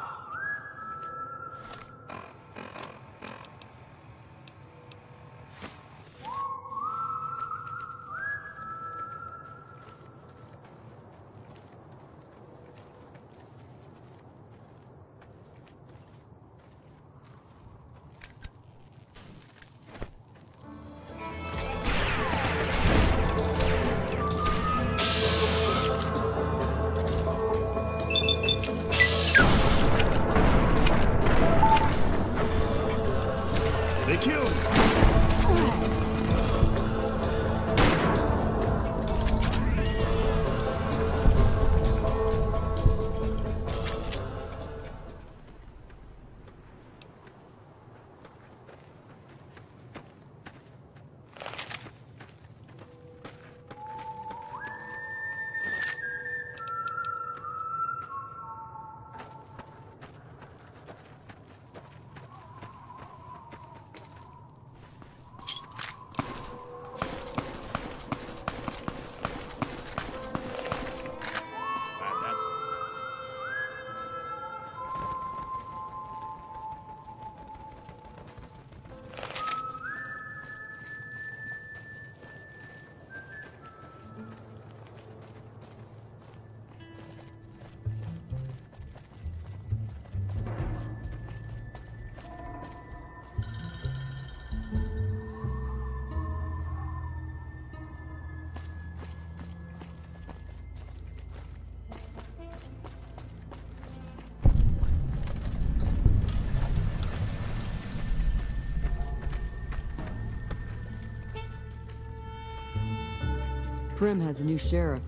Primm has a new sheriff.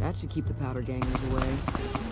That should keep the powder gangers away.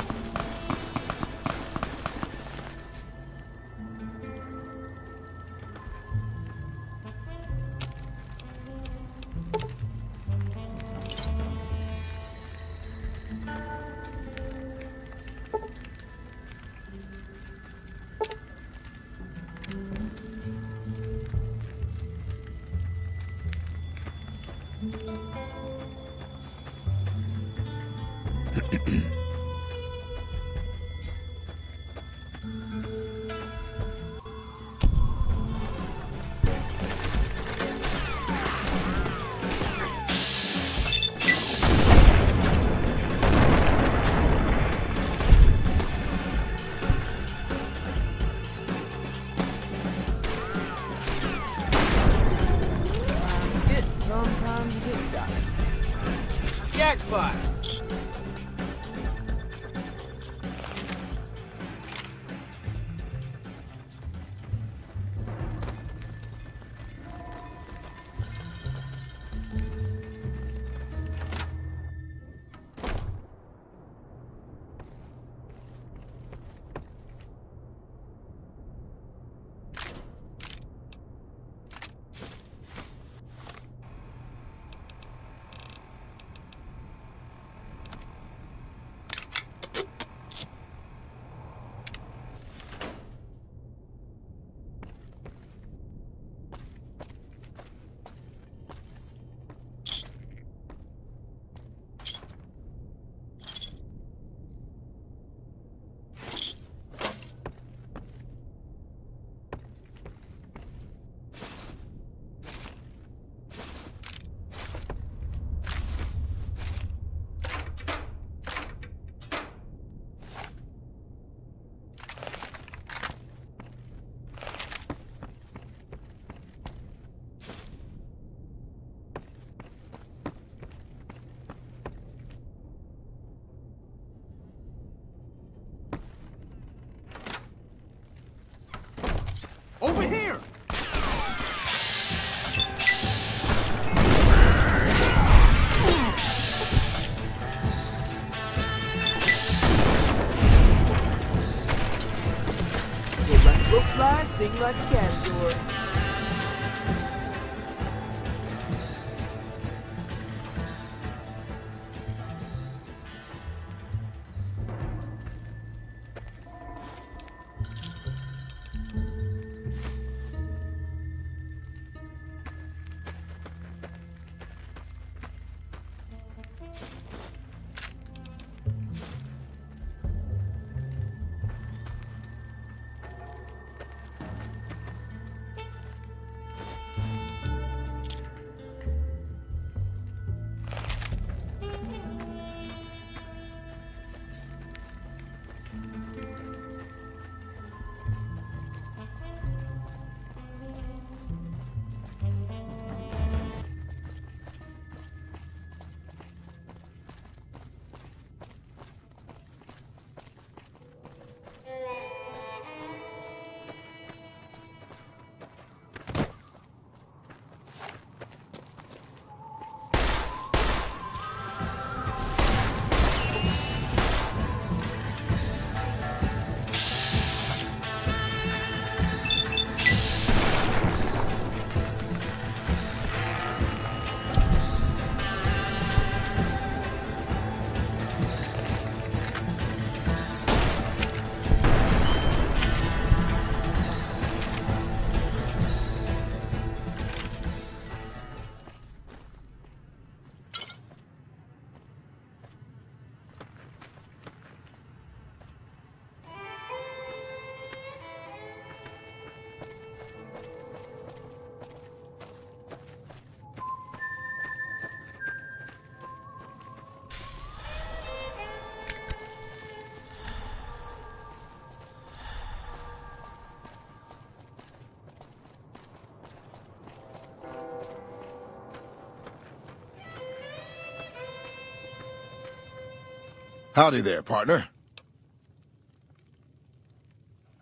Howdy there, partner.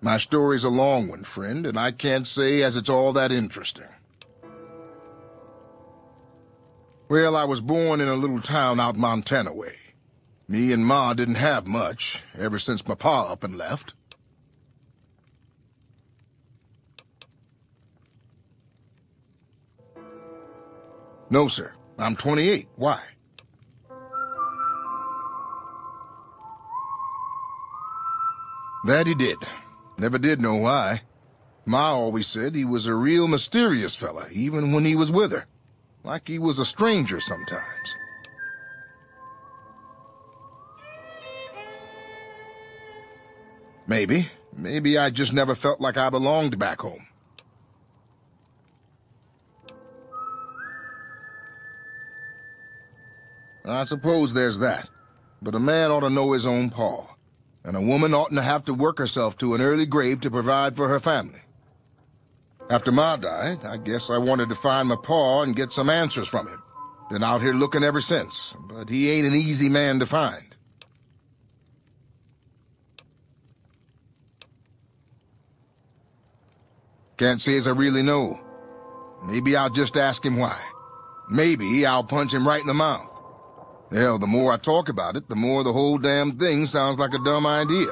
My story's a long one, friend, and I can't say as it's all that interesting. Well, I was born in a little town out Montana way. Me and Ma didn't have much, ever since my pa up and left. No, sir. I'm 28. Why? That he did. Never did know why. Ma always said he was a real mysterious fella, even when he was with her. Like he was a stranger sometimes. Maybe. Maybe I just never felt like I belonged back home. I suppose there's that. But a man ought to know his own paw. And a woman oughtn't to have to work herself to an early grave to provide for her family. After Ma died, I guess I wanted to find my pa and get some answers from him. Been out here looking ever since, but he ain't an easy man to find. Can't say as I really know. Maybe I'll just ask him why. Maybe I'll punch him right in the mouth. Hell, the more I talk about it, the more the whole damn thing sounds like a dumb idea.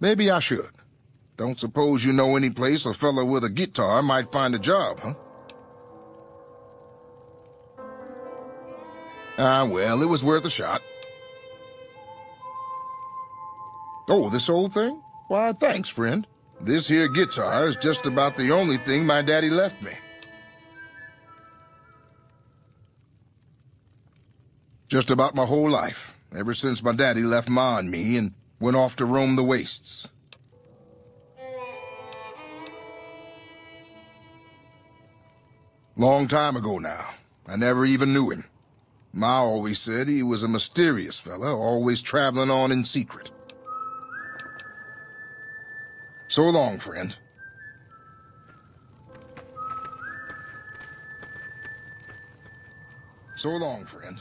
Maybe I should. Don't suppose you know any place a fella with a guitar might find a job, huh? Ah, well, it was worth a shot. Oh, this old thing? Why, thanks, friend. This here guitar is just about the only thing my daddy left me. Just about my whole life, ever since my daddy left Ma and me and went off to roam the wastes. Long time ago now. I never even knew him. Ma always said he was a mysterious fella, always traveling on in secret. So long, friend. So long, friend.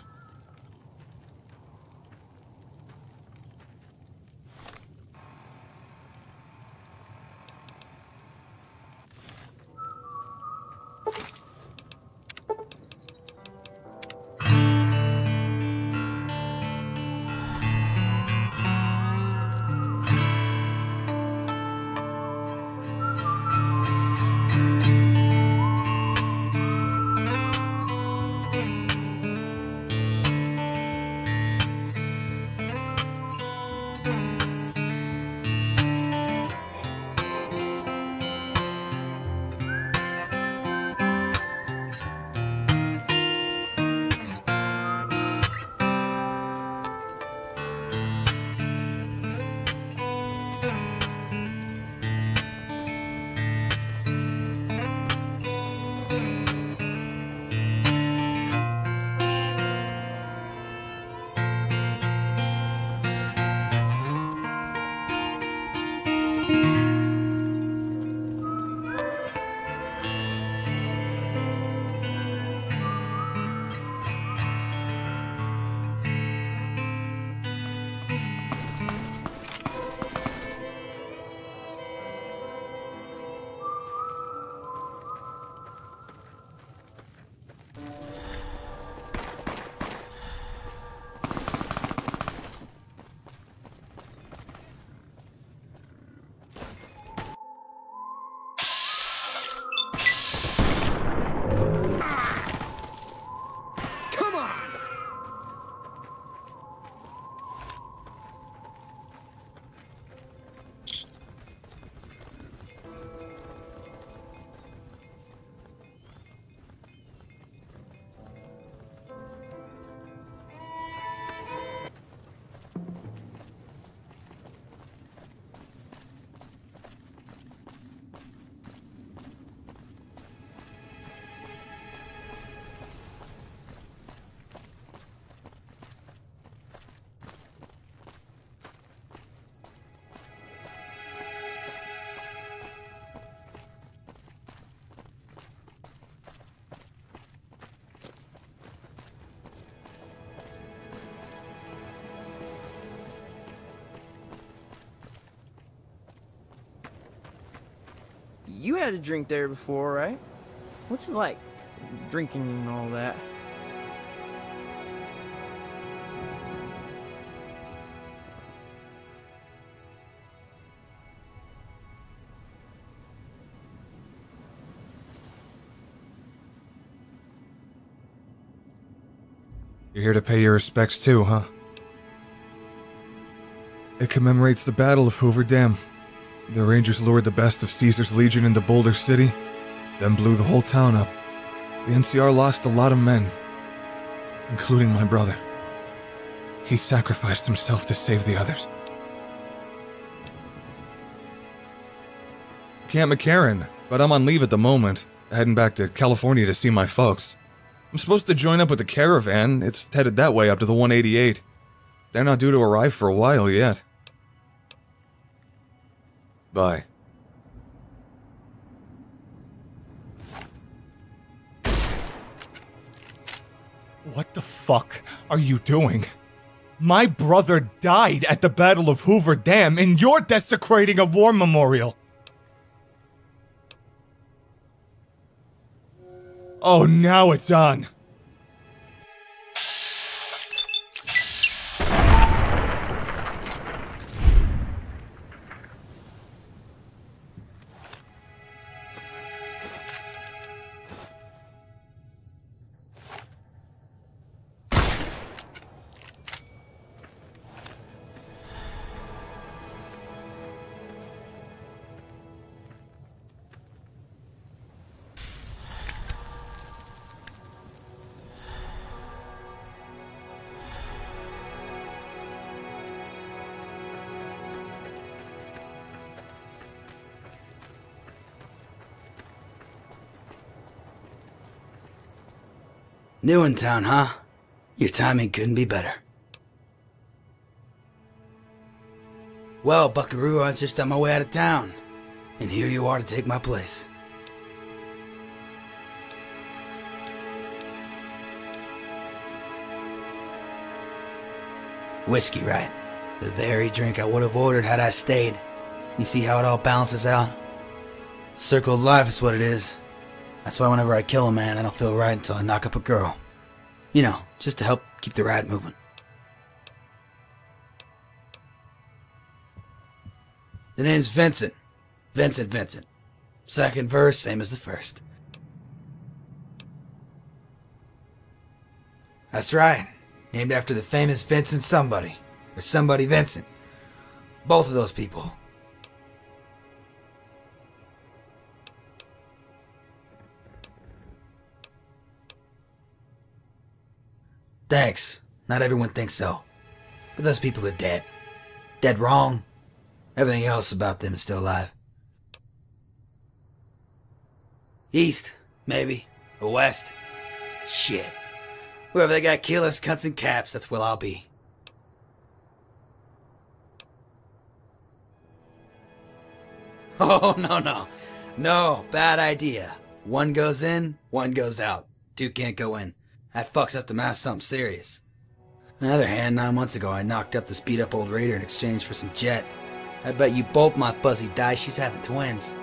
You had a drink there before, right? What's it like, drinking and all that? You're here to pay your respects too, huh? It commemorates the Battle of Hoover Dam. The Rangers lured the best of Caesar's Legion into Boulder City, then blew the whole town up. The NCR lost a lot of men, including my brother. He sacrificed himself to save the others. Camp McCarran, but I'm on leave at the moment, heading back to California to see my folks. I'm supposed to join up with the caravan. It's headed that way up to the 188. They're not due to arrive for a while yet. Bye. What the fuck are you doing? My brother died at the Battle of Hoover Dam, and you're desecrating a war memorial. Oh, now it's on. New in town, huh? Your timing couldn't be better. Well, Buckaroo, I was just on my way out of town. And here you are to take my place. Whiskey, right? The very drink I would have ordered had I stayed. You see how it all balances out? Circle of life is what it is. That's why whenever I kill a man, I don't feel right until I knock up a girl. You know, just to help keep the rat moving. The name's Vincent. Vincent Vincent. Second verse, same as the first. That's right. Named after the famous Vincent somebody. Or somebody Vincent. Both of those people. Thanks. Not everyone thinks so. But those people are dead. Dead wrong. Everything else about them is still alive. East, maybe. Or west. Shit. Wherever they got killers, cunts, and caps, that's where I'll be. [laughs] Oh, no, no. No, bad idea. One goes in, one goes out. Two can't go in. That fucks up the math something serious. On the other hand, nine months ago I knocked up the speed up old raider in exchange for some jet. I bet you both my fuzzy die she's having twins.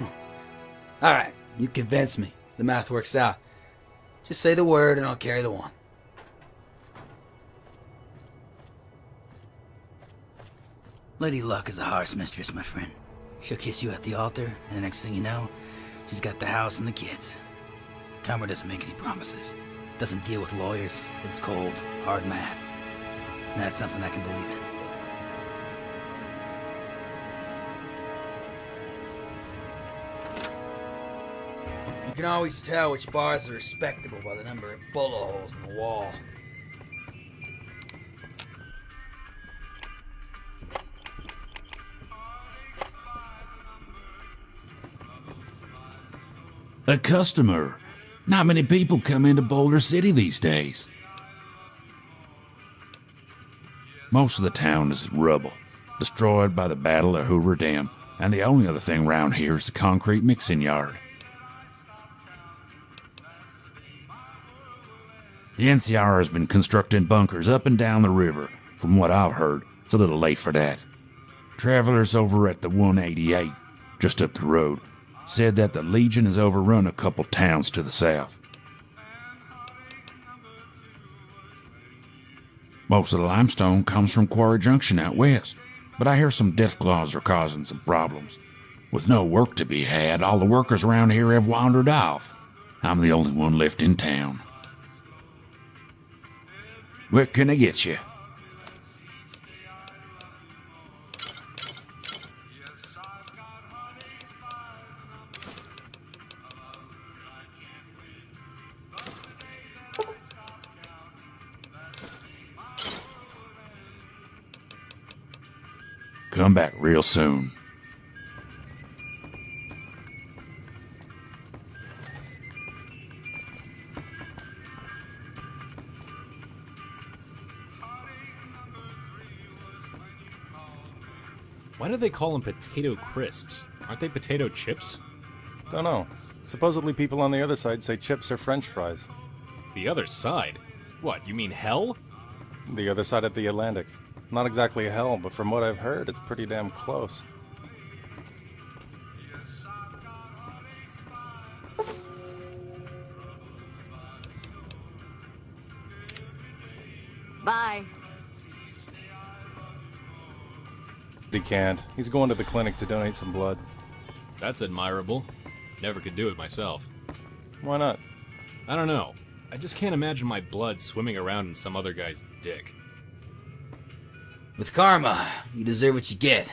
[laughs] Alright, you convinced me. The math works out. Just say the word and I'll carry the one. Lady Luck is a horse mistress, my friend. She'll kiss you at the altar, and the next thing you know, she's got the house and the kids. Karma doesn't make any promises. Doesn't deal with lawyers. It's cold, hard math. And that's something I can believe in. You can always tell which bars are respectable by the number of bullet holes in the wall. A customer. Not many people come into Boulder City these days. Most of the town is rubble, destroyed by the Battle of Hoover Dam, and the only other thing around here is the concrete mixing yard. The NCR has been constructing bunkers up and down the river. From what I've heard, it's a little late for that. Travelers over at the 188, just up the road, Said that the Legion has overrun a couple towns to the south. Most of the limestone comes from Quarry Junction out west, but I hear some Deathclaws are causing some problems. With no work to be had, all the workers around here have wandered off. I'm the only one left in town. What can I get you? Come back real soon. Why do they call them potato crisps? Aren't they potato chips? Don't know. Supposedly people on the other side say chips are french fries. The other side? What, you mean hell? The other side of the Atlantic. Not exactly hell, but from what I've heard, it's pretty damn close. Bye. He can't. He's going to the clinic to donate some blood. That's admirable. Never could do it myself. Why not? I don't know. I just can't imagine my blood swimming around in some other guy's dick. With karma, you deserve what you get,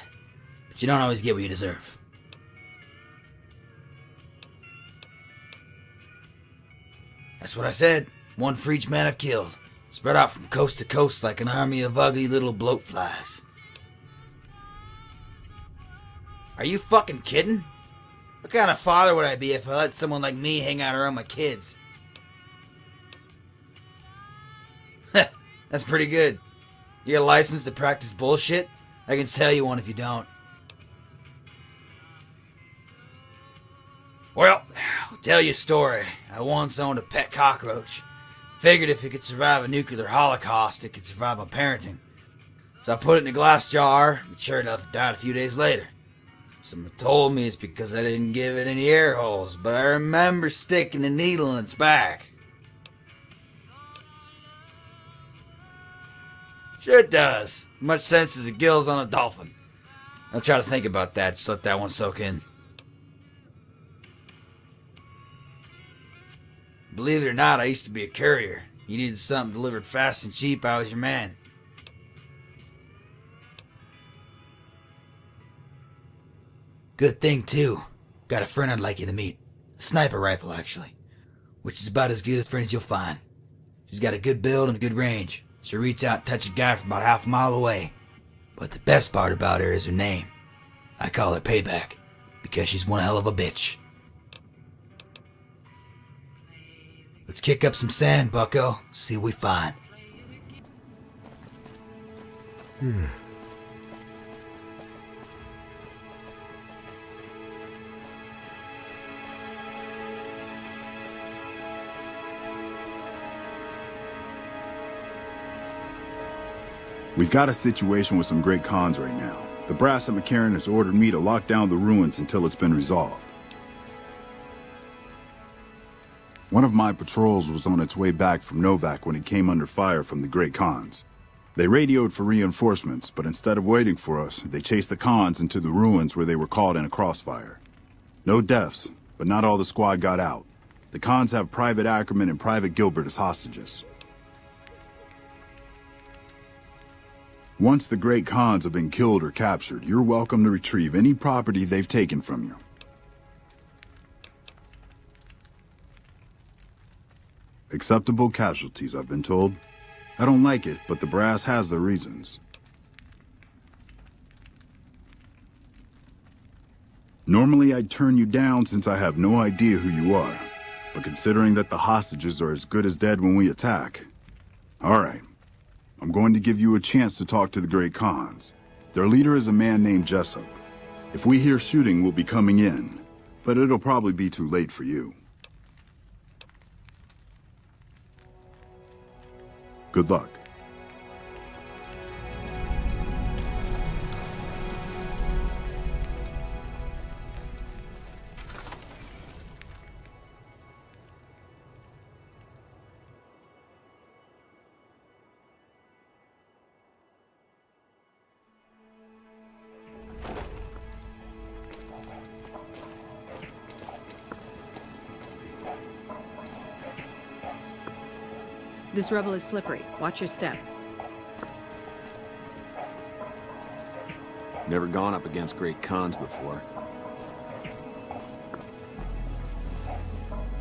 but you don't always get what you deserve. That's what I said. One for each man I've killed. Spread out from coast to coast like an army of ugly little bloatflies. Are you fucking kidding? What kind of father would I be if I let someone like me hang out around my kids? [laughs] That's pretty good. You got a license to practice bullshit? I can sell you one if you don't. Well, I'll tell you a story. I once owned a pet cockroach. Figured if it could survive a nuclear holocaust, it could survive my parenting. So I put it in a glass jar, and sure enough, it died a few days later. Someone told me it's because I didn't give it any air holes, but I remember sticking a needle in its back. Sure it does. Much sense as the gills on a dolphin. I'll try to think about that, just let that one soak in. Believe it or not, I used to be a courier. You needed something delivered fast and cheap, I was your man. Good thing, too. Got a friend I'd like you to meet. A sniper rifle, actually. Which is about as good as friends you'll find. She's got a good build and a good range. She'll reach out and touch a guy from about half a mile away. But the best part about her is her name. I call her Payback, because she's one hell of a bitch. Let's kick up some sand, bucko. See what we find. Hmm. We've got a situation with some Great Khans right now. The brass at McCarran has ordered me to lock down the ruins until it's been resolved. One of my patrols was on its way back from Novac when it came under fire from the Great Khans. They radioed for reinforcements, but instead of waiting for us, they chased the Khans into the ruins where they were caught in a crossfire. No deaths, but not all the squad got out. The Khans have Private Ackerman and Private Gilbert as hostages. Once the Great Khans have been killed or captured, you're welcome to retrieve any property they've taken from you. Acceptable casualties, I've been told. I don't like it, but the brass has their reasons. Normally I'd turn you down since I have no idea who you are. But considering that the hostages are as good as dead when we attack... Alright. I'm going to give you a chance to talk to the Great Khans. Their leader is a man named Jessup. If we hear shooting, we'll be coming in. But it'll probably be too late for you. Good luck. This rebel is slippery. Watch your step. Never gone up against Great Khans before.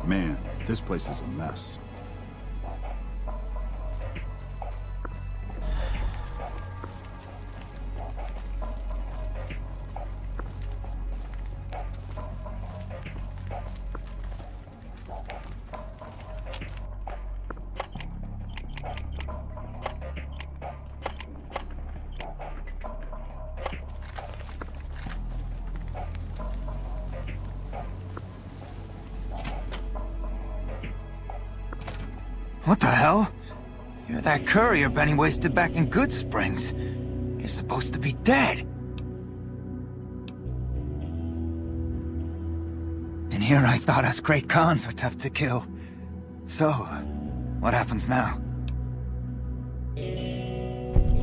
Man, this place is a mess. Courier Benny wasted back in Goodsprings. You're supposed to be dead. And here I thought us Great Khans were tough to kill. So, what happens now?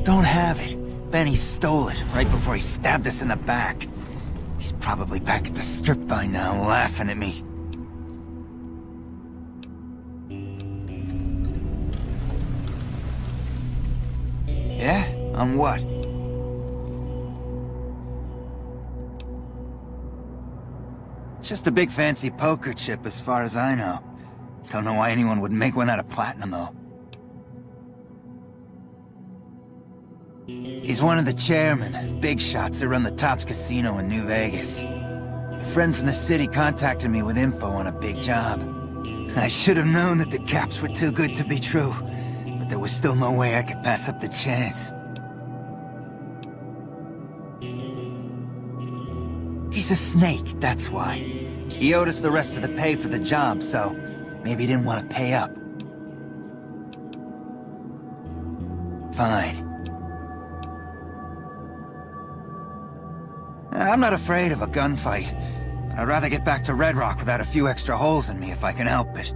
Don't have it. Benny stole it right before he stabbed us in the back. He's probably back at the strip by now, laughing at me. On what? Just a big fancy poker chip as far as I know. Don't know why anyone would make one out of platinum, though. He's one of the chairmen, big shots that run the Tops Casino in New Vegas. A friend from the city contacted me with info on a big job. I should have known that the caps were too good to be true, but there was still no way I could pass up the chance. He's a snake, that's why. He owed us the rest of the pay for the job, so maybe he didn't want to pay up. Fine. Uh, I'm not afraid of a gunfight, but I'd rather get back to Red Rock without a few extra holes in me if I can help it.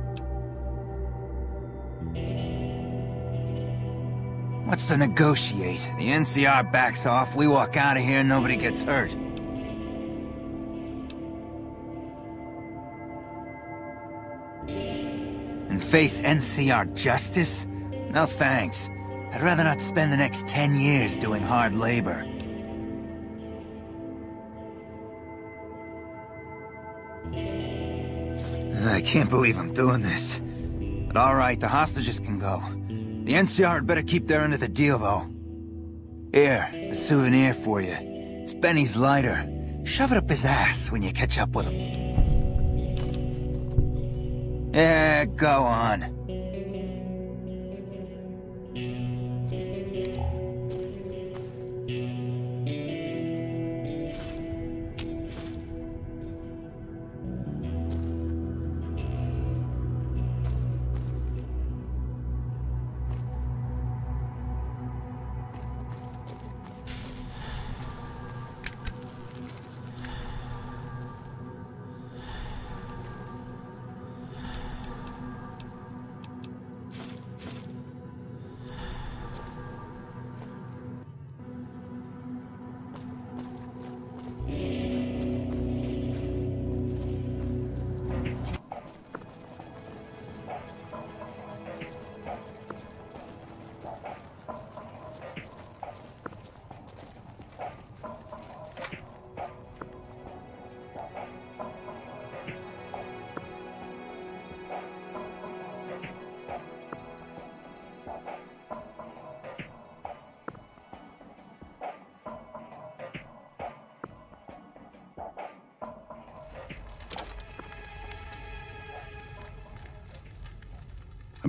What's to negotiate? The NCR backs off, we walk out of here, nobody gets hurt. Face NCR justice? No thanks. I'd rather not spend the next ten years doing hard labor. I can't believe I'm doing this. But alright, the hostages can go. The NCR had better keep their end of the deal, though. Here, a souvenir for you. It's Benny's lighter. Shove it up his ass when you catch up with him. Yeah, go on.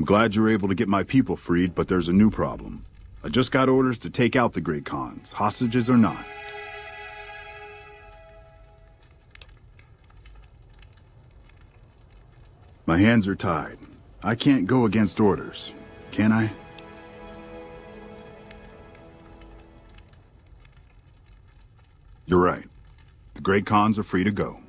Glad you were able to get my people freed, but there's a new problem. I just got orders to take out the Great Khans, hostages or not. My hands are tied. I can't go against orders, can I? You're right. The Great Khans are free to go.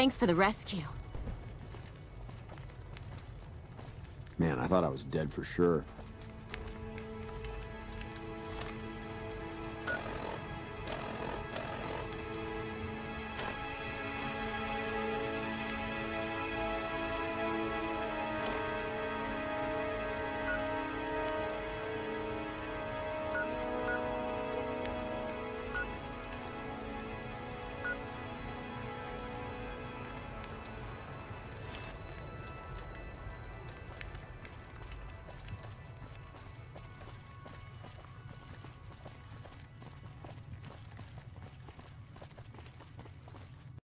Thanks for the rescue. Man, I thought I was dead for sure.